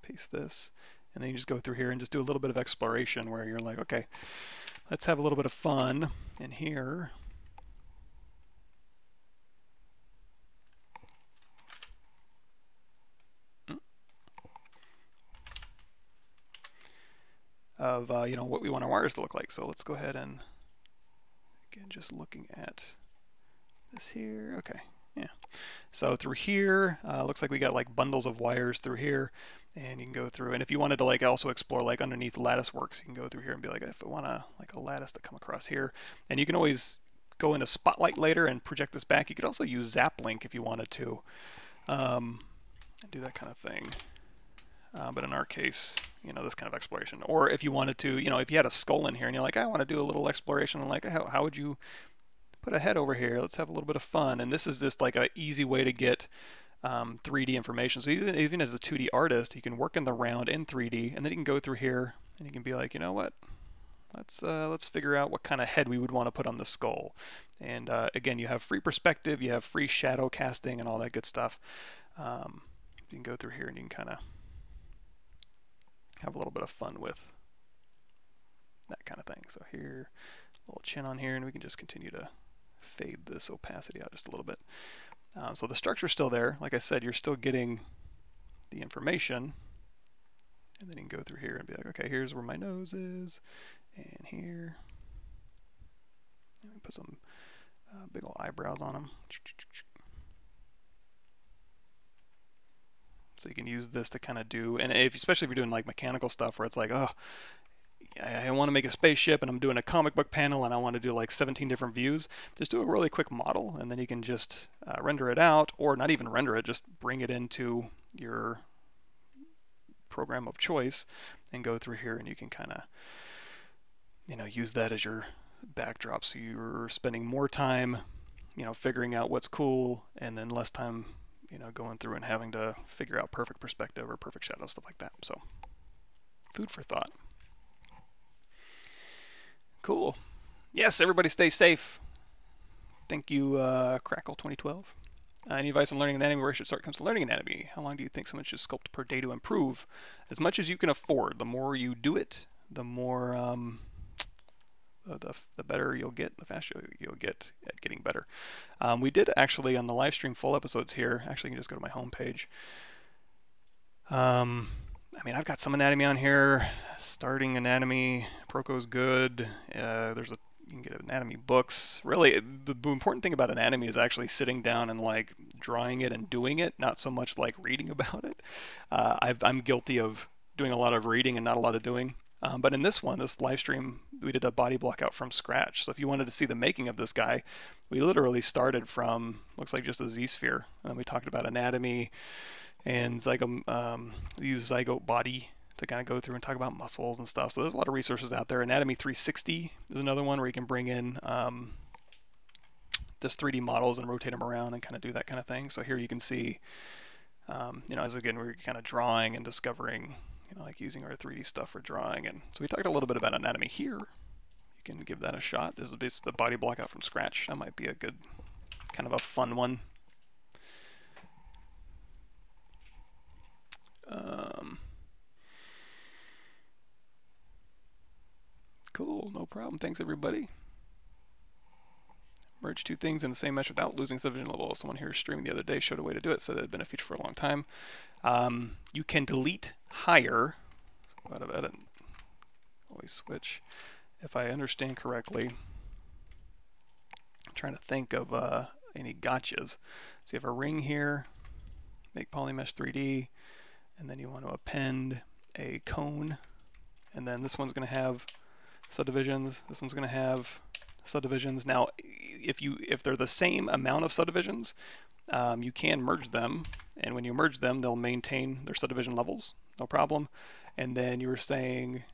paste this. And then you just go through here and just do a little bit of exploration where you're like, okay, let's have a little bit of fun. in here, of uh, you know what we want our wires to look like. So let's go ahead and again just looking at this here. Okay, yeah. So through here, uh, looks like we got like bundles of wires through here, and you can go through. And if you wanted to like also explore like underneath lattice works, you can go through here and be like, if I want to like a lattice to come across here, and you can always go into Spotlight later and project this back. You could also use ZAppLink if you wanted to, um, and do that kind of thing. Uh, but in our case, you know, this kind of exploration. Or if you wanted to, you know, if you had a skull in here and you're like, I want to do a little exploration, and like, how, how would you put a head over here? Let's have a little bit of fun. And this is just like an easy way to get um, 3D information. So even, even as a 2D artist, you can work in the round in 3D, and then you can go through here and you can be like, you know what? Let's uh, let's figure out what kind of head we would want to put on the skull, And uh, again, you have free perspective, you have free shadow casting and all that good stuff. Um, you can go through here and you can kind of have a little bit of fun with that kind of thing. So here, a little chin on here, and we can just continue to fade this opacity out just a little bit. Um, so the structure's still there. Like I said, you're still getting the information. And then you can go through here and be like, okay, here's where my nose is, and here. And put some uh, big old eyebrows on them. So you can use this to kind of do, and if especially if you're doing like mechanical stuff where it's like, oh, I want to make a spaceship and I'm doing a comic book panel and I want to do like 17 different views, just do a really quick model and then you can just uh, render it out or not even render it, just bring it into your program of choice and go through here and you can kind of you know use that as your backdrop. So you're spending more time you know figuring out what's cool and then less time you know going through and having to figure out perfect perspective or perfect shadow stuff like that so food for thought Cool. Yes, everybody stay safe. Thank you, uh, Crackle 2012. Uh, any advice on learning anatomy where I should start comes to learning anatomy? How long do you think someone should sculpt per day to improve? As much as you can afford. The more you do it, the more, um, the, the better you'll get, the faster you'll get at getting better. Um, we did actually on the live stream full episodes here. Actually, you can just go to my homepage. Um, I mean, I've got some anatomy on here. Starting anatomy, Proko is good. Uh, there's a you can get anatomy books. Really, the, the important thing about anatomy is actually sitting down and like drawing it and doing it, not so much like reading (laughs) about it. Uh, i am guilty of doing a lot of reading and not a lot of doing. Um, but in this one, this live stream, we did a body block out from scratch. So if you wanted to see the making of this guy, we literally started from looks like just a Z-sphere, and we talked about anatomy and zygote, um, use zygote body to kind of go through and talk about muscles and stuff. So there's a lot of resources out there. Anatomy 360 is another one where you can bring in um, just 3D models and rotate them around and kind of do that kind of thing. So here you can see, um, you know, as again, we're kind of drawing and discovering, you know, like using our 3D stuff for drawing. And so we talked a little bit about anatomy here. You can give that a shot. This is the body block out from scratch. That might be a good, kind of a fun one Um, cool, no problem. Thanks, everybody. Merge two things in the same mesh without losing subdivision level. Someone here streaming the other day showed a way to do it, so it had been a feature for a long time. Um, you can delete higher. Out of edit. Always switch. If I understand correctly, I'm trying to think of uh, any gotchas. So you have a ring here, make polymesh 3D, and then you want to append a cone and then this one's going to have subdivisions this one's going to have subdivisions now if you if they're the same amount of subdivisions um, you can merge them and when you merge them they'll maintain their subdivision levels no problem and then you were saying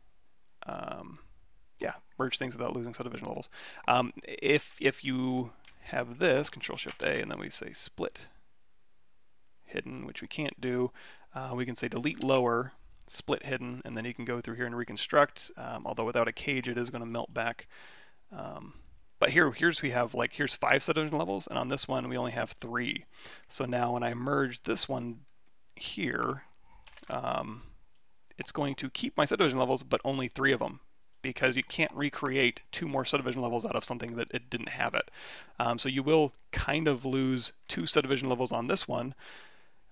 um, yeah merge things without losing subdivision levels um, if if you have this control shift a and then we say split hidden which we can't do uh, we can say delete lower, split hidden, and then you can go through here and reconstruct. Um, although without a cage, it is going to melt back. Um, but here, here's we have like here's five subdivision levels, and on this one we only have three. So now when I merge this one here, um, it's going to keep my subdivision levels, but only three of them because you can't recreate two more subdivision levels out of something that it didn't have it. Um, so you will kind of lose two subdivision levels on this one,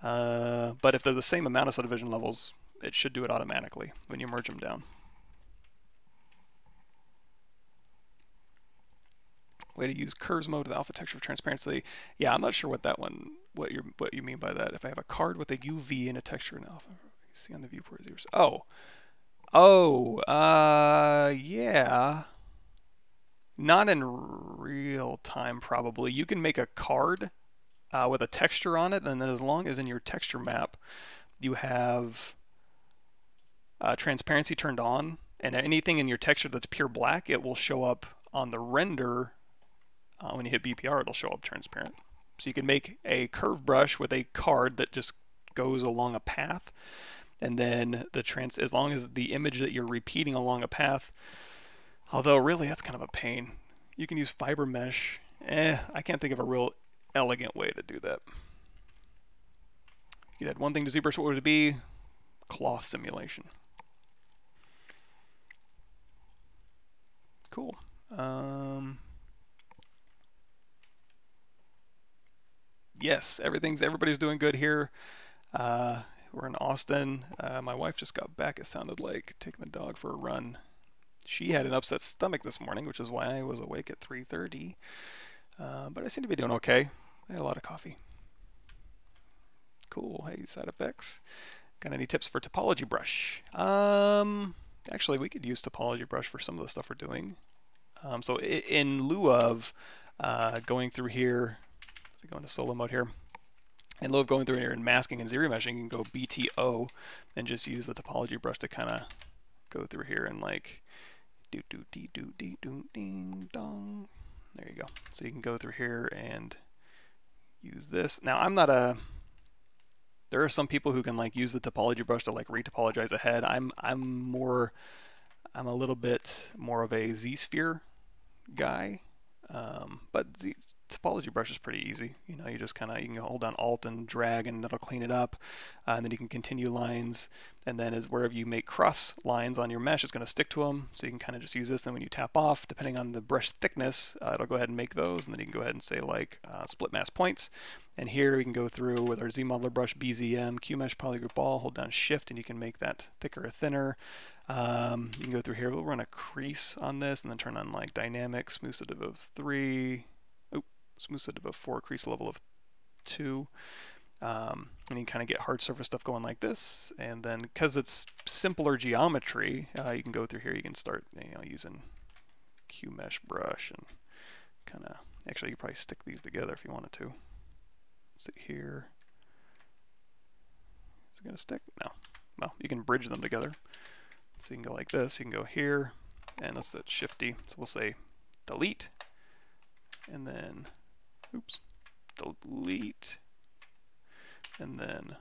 uh, but if they're the same amount of subdivision levels, it should do it automatically when you merge them down. Way to use curves mode with alpha texture for transparency. Yeah, I'm not sure what that one, what you what you mean by that. If I have a card with a UV and a texture in alpha, see on the viewport zero. Oh, oh, uh, yeah. Not in real time, probably. You can make a card uh, with a texture on it, and then as long as in your texture map you have uh, transparency turned on, and anything in your texture that's pure black, it will show up on the render. Uh, when you hit BPR, it'll show up transparent. So you can make a curve brush with a card that just goes along a path, and then the trans as long as the image that you're repeating along a path, although really that's kind of a pain. You can use fiber mesh Eh, I can't think of a real elegant way to do that. You add one thing to ZBrush, what would it be? Cloth simulation. Cool. Um, yes, everything's everybody's doing good here. Uh, we're in Austin. Uh, my wife just got back. It sounded like taking the dog for a run. She had an upset stomach this morning, which is why I was awake at 3:30. Uh, but I seem to be doing okay. I had a lot of coffee. Cool. Hey, side effects. Got any tips for topology brush? Um, actually, we could use topology brush for some of the stuff we're doing. Um, so in lieu of uh, going through here, go into solo mode here, lieu of going through here and masking and ZRemeshing, you can go BTO and just use the topology brush to kind of go through here and like do do dee do dee do ding dong. There you go. So you can go through here and use this. Now I'm not a there are some people who can like use the topology brush to like retopologize ahead. I'm I'm more I'm a little bit more of a Z-sphere guy. Um, but Z topology brush is pretty easy. You know, you just kind of you can hold down Alt and drag, and it'll clean it up. Uh, and then you can continue lines, and then as wherever you make cross lines on your mesh, it's going to stick to them. So you can kind of just use this. Then when you tap off, depending on the brush thickness, uh, it'll go ahead and make those. And then you can go ahead and say like uh, split mass points. And here we can go through with our ZModeler brush, BZM, QMesh polygroup all, hold down Shift, and you can make that thicker or thinner. Um, you can go through here. We'll run a crease on this, and then turn on like dynamic smooth sensitive of three smooth to a 4, crease level of 2. Um, and you kind of get hard surface stuff going like this. And then because it's simpler geometry, uh, you can go through here, you can start you know, using QMesh brush and kind of, actually you probably stick these together if you wanted to. See here. Is it going to stick? No. Well, you can bridge them together. So you can go like this, you can go here, and let's set shifty. So we'll say delete, and then oops, delete, and then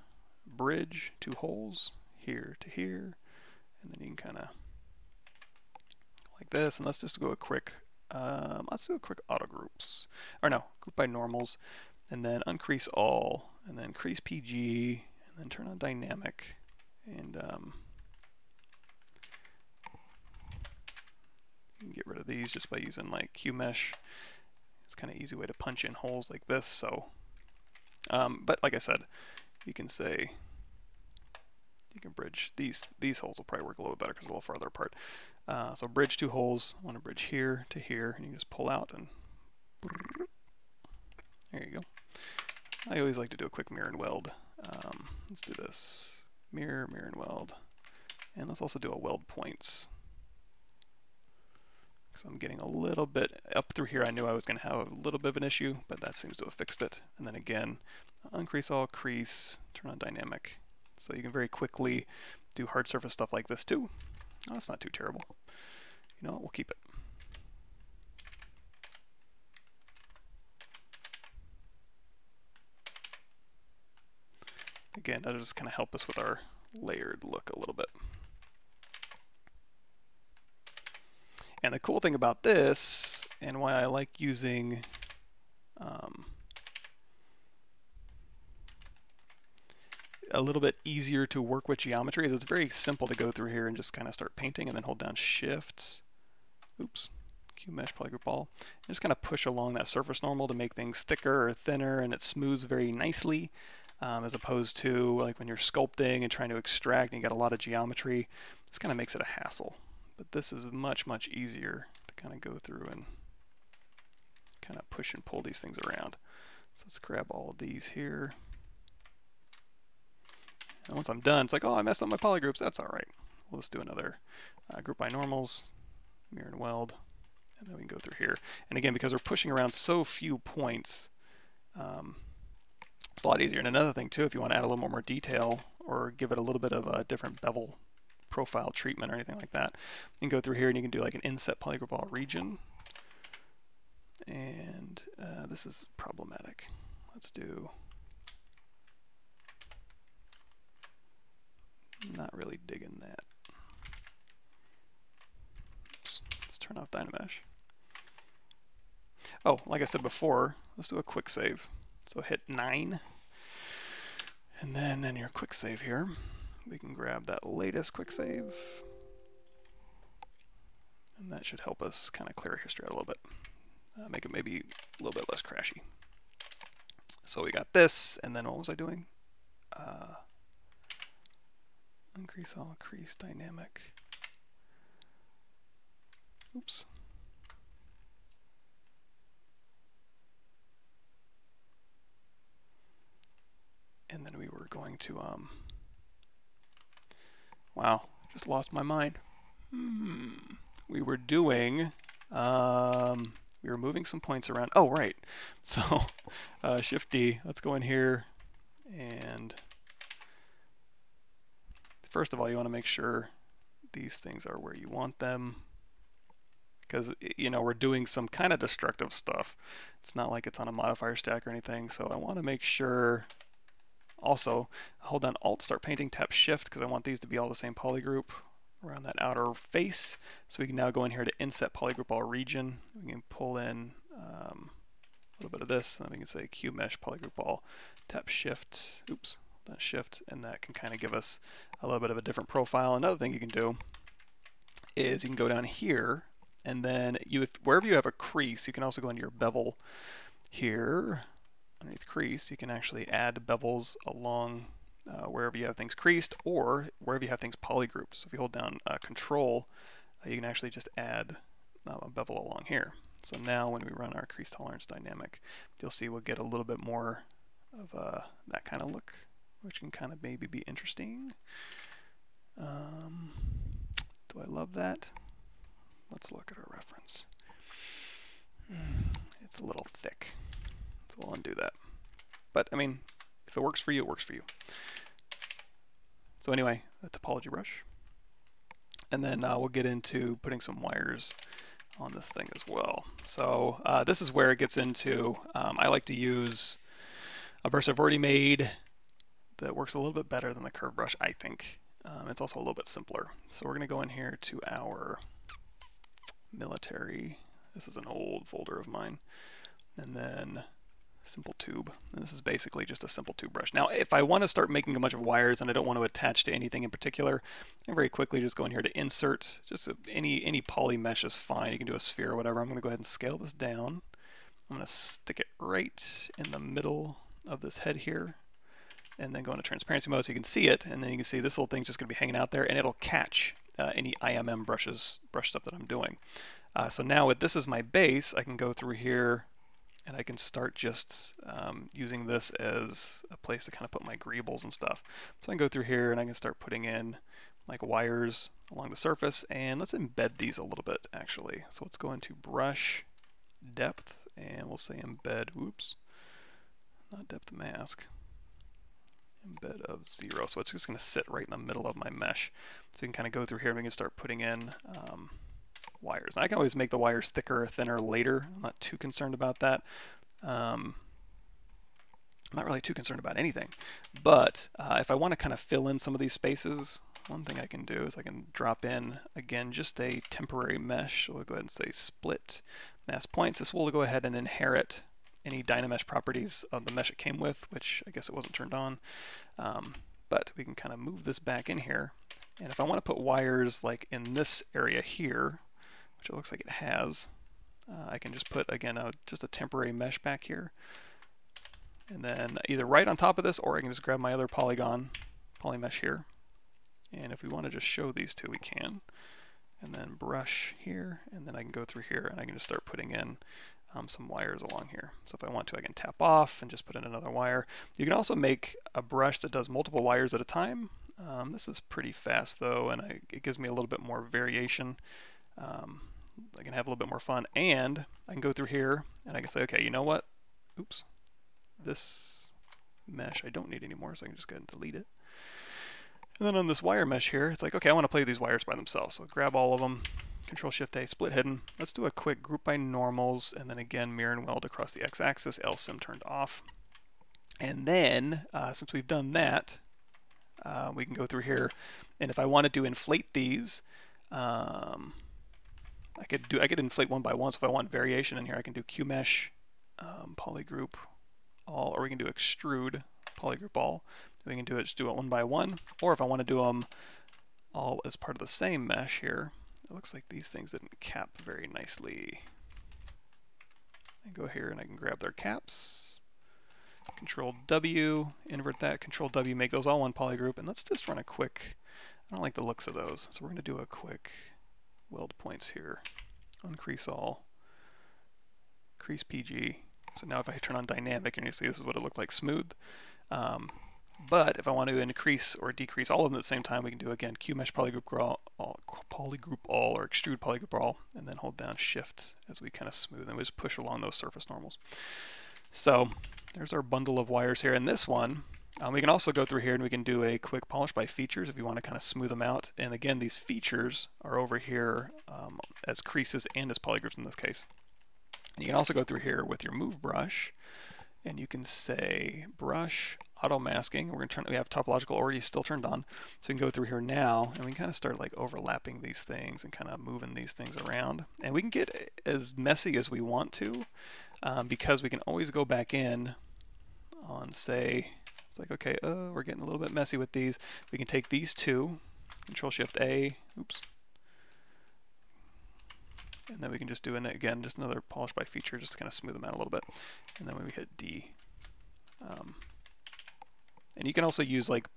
bridge two holes here to here, and then you can kind of like this, and let's just go a quick, um, let's do a quick auto groups, or no, group by normals, and then uncrease all, and then crease PG, and then turn on dynamic, and um, you can get rid of these just by using like QMesh it's kind of easy way to punch in holes like this. So, um, but like I said, you can say you can bridge these these holes will probably work a little bit better because a little farther apart. Uh, so bridge two holes. I want to bridge here to here, and you just pull out and there you go. I always like to do a quick mirror and weld. Um, let's do this mirror, mirror and weld, and let's also do a weld points. So I'm getting a little bit up through here. I knew I was going to have a little bit of an issue, but that seems to have fixed it. And then again, uncrease all, crease, turn on dynamic. So you can very quickly do hard surface stuff like this too. Oh, that's not too terrible. You know what, we'll keep it. Again, that'll just kind of help us with our layered look a little bit. And the cool thing about this, and why I like using um, a little bit easier to work with geometry, is it's very simple to go through here and just kind of start painting and then hold down Shift, oops, QMesh polygroup all, and just kind of push along that surface normal to make things thicker or thinner, and it smooths very nicely. Um, as opposed to like when you're sculpting and trying to extract and you got a lot of geometry, this kind of makes it a hassle. But this is much, much easier to kind of go through and kind of push and pull these things around. So let's grab all of these here. And once I'm done, it's like, oh, I messed up my polygroups. That's all right. We'll just do another uh, group by normals, mirror and weld, and then we can go through here. And again, because we're pushing around so few points, um, it's a lot easier. And another thing too, if you want to add a little more detail or give it a little bit of a different bevel profile treatment or anything like that. You can go through here and you can do like an inset polygroup region. And uh, this is problematic. Let's do not really digging that. Oops. Let's turn off Dynamesh. Oh, like I said before, let's do a quick save. So hit 9. And then in your quick save here, we can grab that latest quick save. And that should help us kind of clear our history out a little bit. Uh, make it maybe a little bit less crashy. So we got this, and then what was I doing? Uh, increase all increase dynamic. Oops. And then we were going to, um, wow, just lost my mind. Hmm. We were doing, um, we were moving some points around. Oh, right. (laughs) So, uh, Shift D, let's go in here and first of all, you want to make sure these things are where you want them because you know we're doing some kind of destructive stuff. It's not like it's on a modifier stack or anything, so I want to make sure also hold down Alt, start painting, tap Shift because I want these to be all the same polygroup around that outer face. So we can now go in here to inset polygroup all region. We can pull in um, a little bit of this, and then we can say Q mesh polygroup all, tap Shift, oops, Shift, and that can kind of give us a little bit of a different profile. Another thing you can do is you can go down here and then you, if, wherever you have a crease, you can also go into your bevel here underneath crease. You can actually add bevels along uh, wherever you have things creased or wherever you have things polygrouped. So if you hold down uh, Control, uh, you can actually just add uh, a bevel along here. So now when we run our crease tolerance dynamic, you'll see we'll get a little bit more of uh, that kind of look, which can kind of maybe be interesting. Um, do I love that? Let's look at our reference. It's a little thick, we'll undo that. But, I mean, if it works for you, it works for you. So anyway, the topology brush. And then uh, we'll get into putting some wires on this thing as well. So uh, this is where it gets into, um, I like to use a brush I've already made that works a little bit better than the curve brush, I think. Um, it's also a little bit simpler. So we're going to go in here to our military. This is an old folder of mine. And then simple tube. And this is basically just a simple tube brush. Now, if I want to start making a bunch of wires and I don't want to attach to anything in particular, I very quickly just go in here to insert. Just a, any, any poly mesh is fine. You can do a sphere or whatever. I'm going to go ahead and scale this down. I'm going to stick it right in the middle of this head here and then go into transparency mode so you can see it, and then you can see this little thing's just going to be hanging out there, and it'll catch uh, any IMM brushes, brush stuff that I'm doing. Uh, so now with this as my base, I can go through here and I can start just um, using this as a place to kind of put my greebles and stuff. So I can go through here and I can start putting in like wires along the surface, and let's embed these a little bit actually. So let's go into brush depth, and we'll say embed, oops, not depth mask embed of zero. So it's just going to sit right in the middle of my mesh. So you can kind of go through here and we can start putting in um, wires. I can always make the wires thicker or thinner later. I'm not too concerned about that. Um, I'm not really too concerned about anything. But uh, if I want to kind of fill in some of these spaces, one thing I can do is I can drop in, again, just a temporary mesh. we'll go ahead and say split mass points. This will go ahead and inherit any Dynamesh properties of the mesh it came with, which I guess it wasn't turned on. Um, but we can kind of move this back in here. And if I want to put wires like in this area here, which it looks like it has, uh, I can just put, again, a, just a temporary mesh back here. And then either right on top of this, or I can just grab my other polygon, polymesh here. And if we want to just show these two, we can. And then brush here, and then I can go through here and I can just start putting in um, some wires along here. So if I want to, I can tap off and just put in another wire. You can also make a brush that does multiple wires at a time. Um, this is pretty fast though, and I, it gives me a little bit more variation. Um, I can have a little bit more fun, and I can go through here and I can say, okay, you know what? Oops, this mesh I don't need anymore, so I can just go ahead and delete it. And then on this wire mesh here, it's like, okay, I want to play these wires by themselves. So grab all of them, Control Shift A, split hidden. Let's do a quick group by normals, and then again mirror and weld across the x-axis, LSym turned off. And then, uh, since we've done that, uh, we can go through here, and if I wanted to inflate these, um, I could do I could inflate one by one. So if I want variation in here, I can do QMesh, um, polygroup all, or we can do extrude polygroup all. We can do it just do it one by one, or if I want to do them all as part of the same mesh here, it looks like these things didn't cap very nicely. I go here and I can grab their caps. Control W, invert that, Control W, make those all one polygroup, and let's just run a quick, I don't like the looks of those, so we're going to do a quick weld points here. Uncrease all, crease PG. So now if I turn on dynamic, and you see this is what it looked like smooth. Um, but if I want to increase or decrease all of them at the same time, we can do again QMesh polygroup all, all, polygroup all or extrude polygroup all, and then hold down shift as we kind of smooth and we just push along those surface normals. So there's our bundle of wires here. And this one, um, we can also go through here and we can do a quick polish by features if you want to kind of smooth them out. And again, these features are over here um, as creases and as polygroups in this case. And you can also go through here with your move brush and you can say brush auto masking. We're going to turn, we have topological already still turned on. So we can go through here now and we can kind of start like overlapping these things and kind of moving these things around. And we can get as messy as we want to um, because we can always go back in on say, it's like, okay, oh, we're getting a little bit messy with these. We can take these two, control shift A, oops, and then we can just do it again, just another polish by feature, just to kind of smooth them out a little bit. And then when we hit D, um, and you can also use like,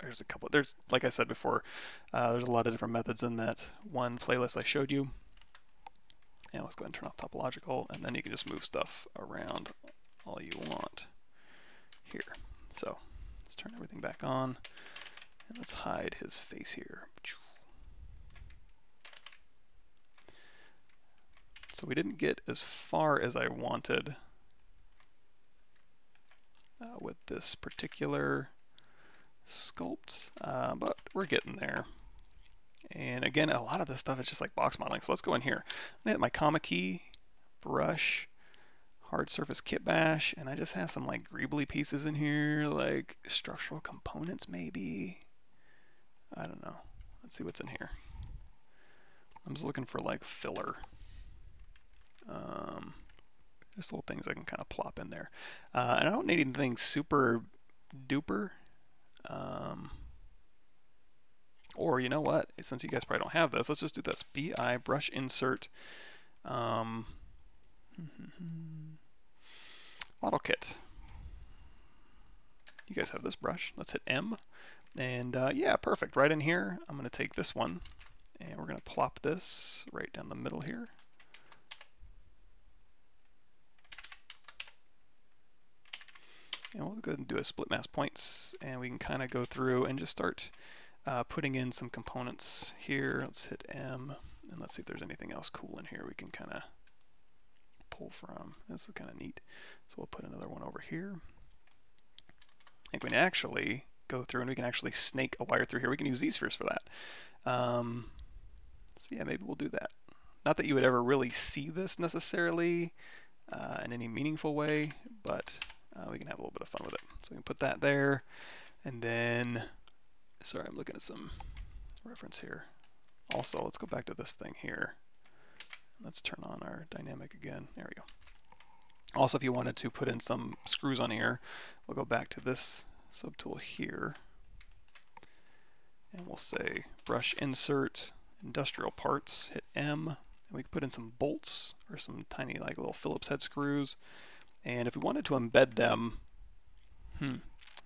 there's a couple, there's, like I said before, uh, there's a lot of different methods in that one playlist I showed you. And let's go ahead and turn off topological, and then you can just move stuff around all you want here. So let's turn everything back on, and let's hide his face here. So we didn't get as far as I wanted uh, with this particular sculpt, uh, but we're getting there. And again, a lot of this stuff is just like box modeling. So let's go in here. Hit my comma key, brush, hard surface kit bash, and I just have some like greebly pieces in here, like structural components maybe. I don't know. Let's see what's in here. I'm just looking for like filler. Um, just little things I can kind of plop in there. Uh, and I don't need anything super duper. Um, or you know what? Since you guys probably don't have this, let's just do this. BI brush insert um, (laughs) model kit. You guys have this brush. Let's hit M. And uh, yeah, perfect. Right in here, I'm going to take this one and we're going to plop this right down the middle here. And we'll go ahead and do a split mass points and we can kind of go through and just start uh, putting in some components here. Let's hit M and let's see if there's anything else cool in here we can kind of pull from. This is kind of neat. So we'll put another one over here. And we can actually go through and we can actually snake a wire through here. We can use these first for that. Um, so yeah, maybe we'll do that. Not that you would ever really see this necessarily uh, in any meaningful way, but uh, we can have a little bit of fun with it. So we can put that there, and then, sorry, I'm looking at some reference here. Also, let's go back to this thing here. Let's turn on our dynamic again. There we go. Also, if you wanted to put in some screws on here, we'll go back to this subtool here. And we'll say brush insert, industrial parts, hit M. And we can put in some bolts or some tiny like little Phillips head screws. And if we wanted to embed them, hmm,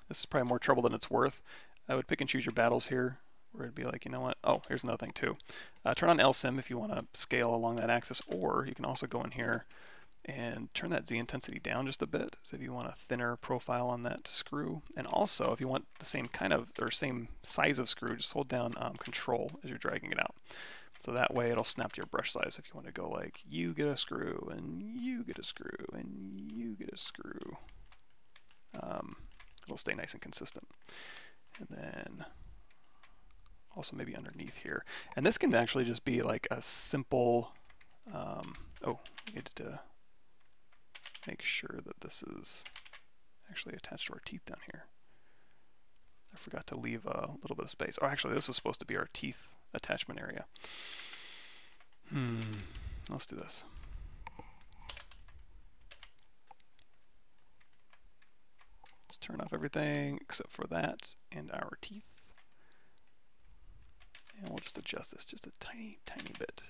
this is probably more trouble than it's worth. I would pick and choose your battles here, where it'd be like, you know what? Oh, here's another thing too. Uh, turn on LSym if you want to scale along that axis, or you can also go in here and turn that Z intensity down just a bit. So if you want a thinner profile on that screw, and also if you want the same kind of or same size of screw, just hold down um, Control as you're dragging it out. So that way it'll snap to your brush size if you want to go like, you get a screw, and you get a screw, and you get a screw. Um, it'll stay nice and consistent. And then also maybe underneath here. And this can actually just be like a simple, um, oh, need to make sure that this is actually attached to our teeth down here. I forgot to leave a little bit of space. Oh, actually, this is supposed to be our teeth attachment area. Hmm, let's do this. Let's turn off everything except for that and our teeth. And we'll just adjust this just a tiny, tiny bit.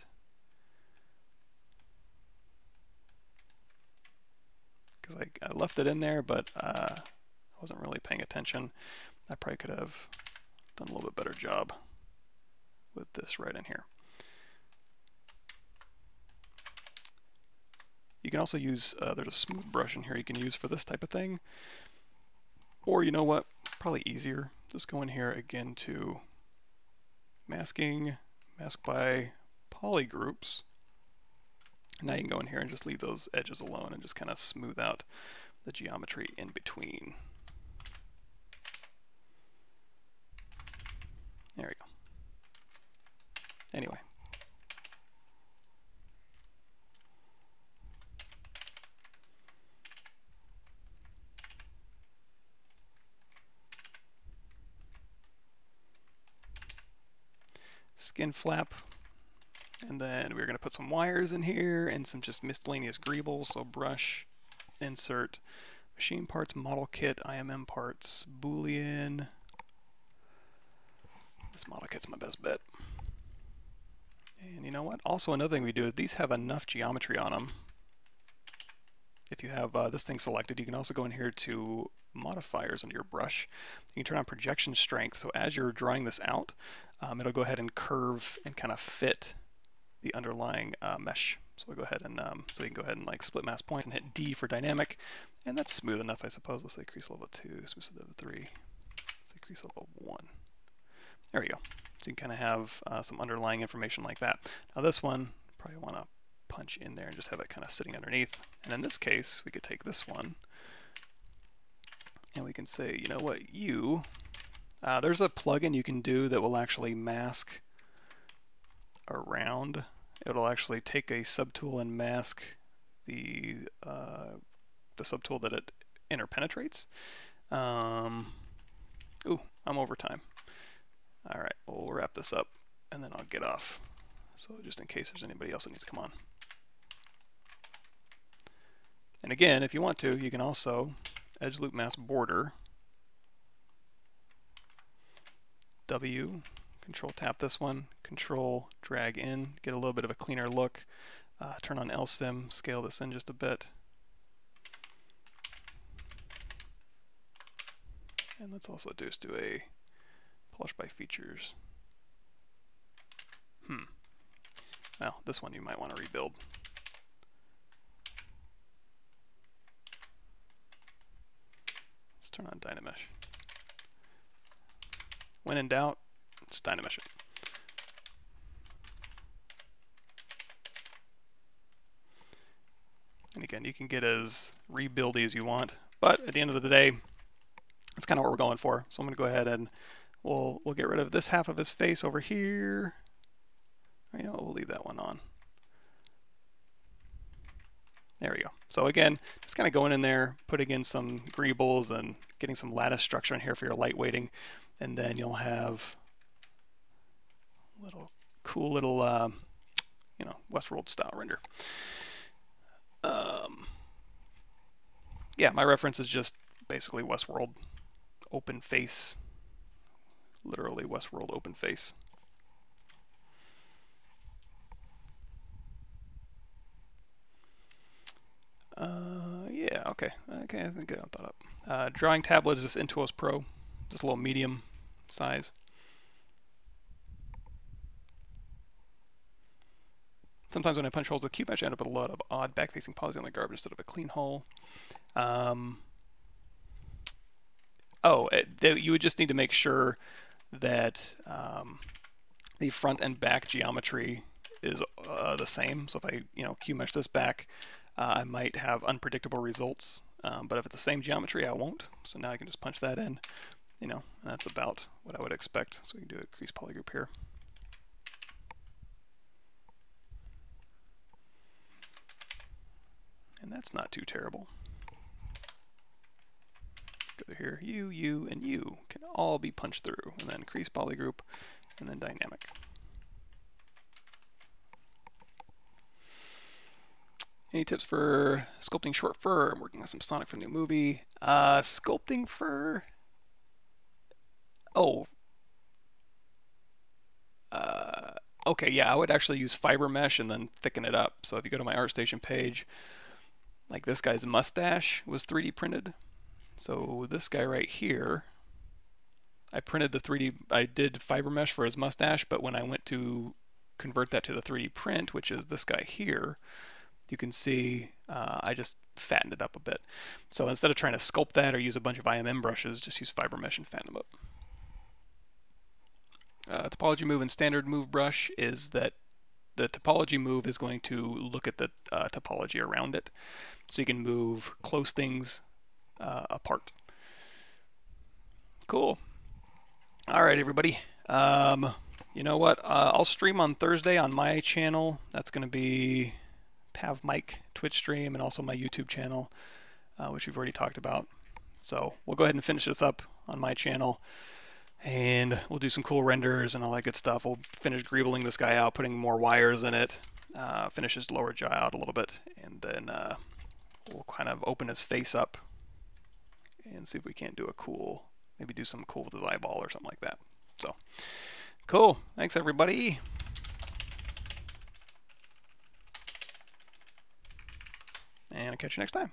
Because I, I, left it in there, but uh, I wasn't really paying attention. I probably could have done a little bit better job with this right in here. You can also use, uh, there's a smooth brush in here you can use for this type of thing. Or you know what, probably easier, just go in here again to masking, mask by polygroups. And now you can go in here and just leave those edges alone and just kind of smooth out the geometry in between. There we go. Anyway. Skin flap. And then we're going to put some wires in here and some just miscellaneous greebles. So brush, insert, machine parts, model kit, IMM parts, boolean, this model kit's my best bet. And you know what? Also another thing we do, these have enough geometry on them. If you have uh, this thing selected, you can also go in here to modifiers under your brush. You can turn on projection strength. So as you're drawing this out, um, it'll go ahead and curve and kind of fit the underlying uh, mesh. So we'll go ahead and um, so you can go ahead and like split mass points and hit D for dynamic, and that's smooth enough, I suppose. Let's say crease level two, smooth level three, let's say crease level one. There we go. So you can kind of have uh, some underlying information like that. Now this one, probably want to punch in there and just have it kind of sitting underneath. And in this case, we could take this one and we can say, you know what, you, uh, there's a plugin you can do that will actually mask around. It'll actually take a subtool and mask the uh, the subtool that it interpenetrates. Um, ooh, I'm over time. All right, we'll wrap this up and then I'll get off. So just in case there's anybody else that needs to come on. And again, if you want to, you can also edge loop mask border, W, control tap this one, control drag in, get a little bit of a cleaner look, uh, turn on LSym, scale this in just a bit. And let's also just do a Polish by features. Hmm. Well, this one you might want to rebuild. Turn on Dynamesh. When in doubt, just Dynamesh it. And again, you can get as rebuildy as you want, but at the end of the day, that's kind of what we're going for. So I'm going to go ahead and We'll, we'll get rid of this half of his face over here. You know, we'll leave that one on. There we go. So again, just kind of going in there, putting in some greebles and getting some lattice structure in here for your light weighting. And then you'll have little cool little, uh, you know, Westworld style render. Um, yeah, my reference is just basically Westworld open face literally Westworld open face. Uh, yeah, okay. Okay, I think I got that up. Uh, drawing tablet is just Intuos Pro, just a little medium size. Sometimes when I punch holes with cube mesh, I end up with a lot of odd back-facing polys on the garbage instead of a clean hole. Um, oh, it, you would just need to make sure that um, the front and back geometry is uh, the same. So if I, you know, cube mesh this back, uh, I might have unpredictable results. Um, but if it's the same geometry, I won't. So now I can just punch that in, you know, that's about what I would expect. So we can do a crease polygroup here. And that's not too terrible go here, you, you, and you can all be punched through, and then crease polygroup, and then dynamic. Any tips for sculpting short fur? I'm working on some Sonic for the new movie. Uh, sculpting fur. Oh. Uh, okay, yeah, I would actually use fiber mesh and then thicken it up. So if you go to my ArtStation page, like this guy's mustache was 3D printed. So this guy right here, I printed the 3D, I did fiber mesh for his mustache, but when I went to convert that to the 3D print, which is this guy here, you can see uh, I just fattened it up a bit. So instead of trying to sculpt that or use a bunch of IMM brushes, just use fiber mesh and fatten them up. Uh, topology move and standard move brush is that the topology move is going to look at the uh, topology around it. So you can move close things uh, apart. Cool. All right, everybody. Um, you know what? Uh, I'll stream on Thursday on my channel. That's going to be Pav Mike Twitch stream and also my YouTube channel, uh, which we've already talked about. So we'll go ahead and finish this up on my channel. And we'll do some cool renders and all that good stuff. We'll finish greebling this guy out, putting more wires in it, uh, finish his lower jaw out a little bit, and then uh, we'll kind of open his face up and see if we can't do a cool maybe do something cool with his eyeball or something like that. So, cool. Thanks, everybody. And I'll catch you next time.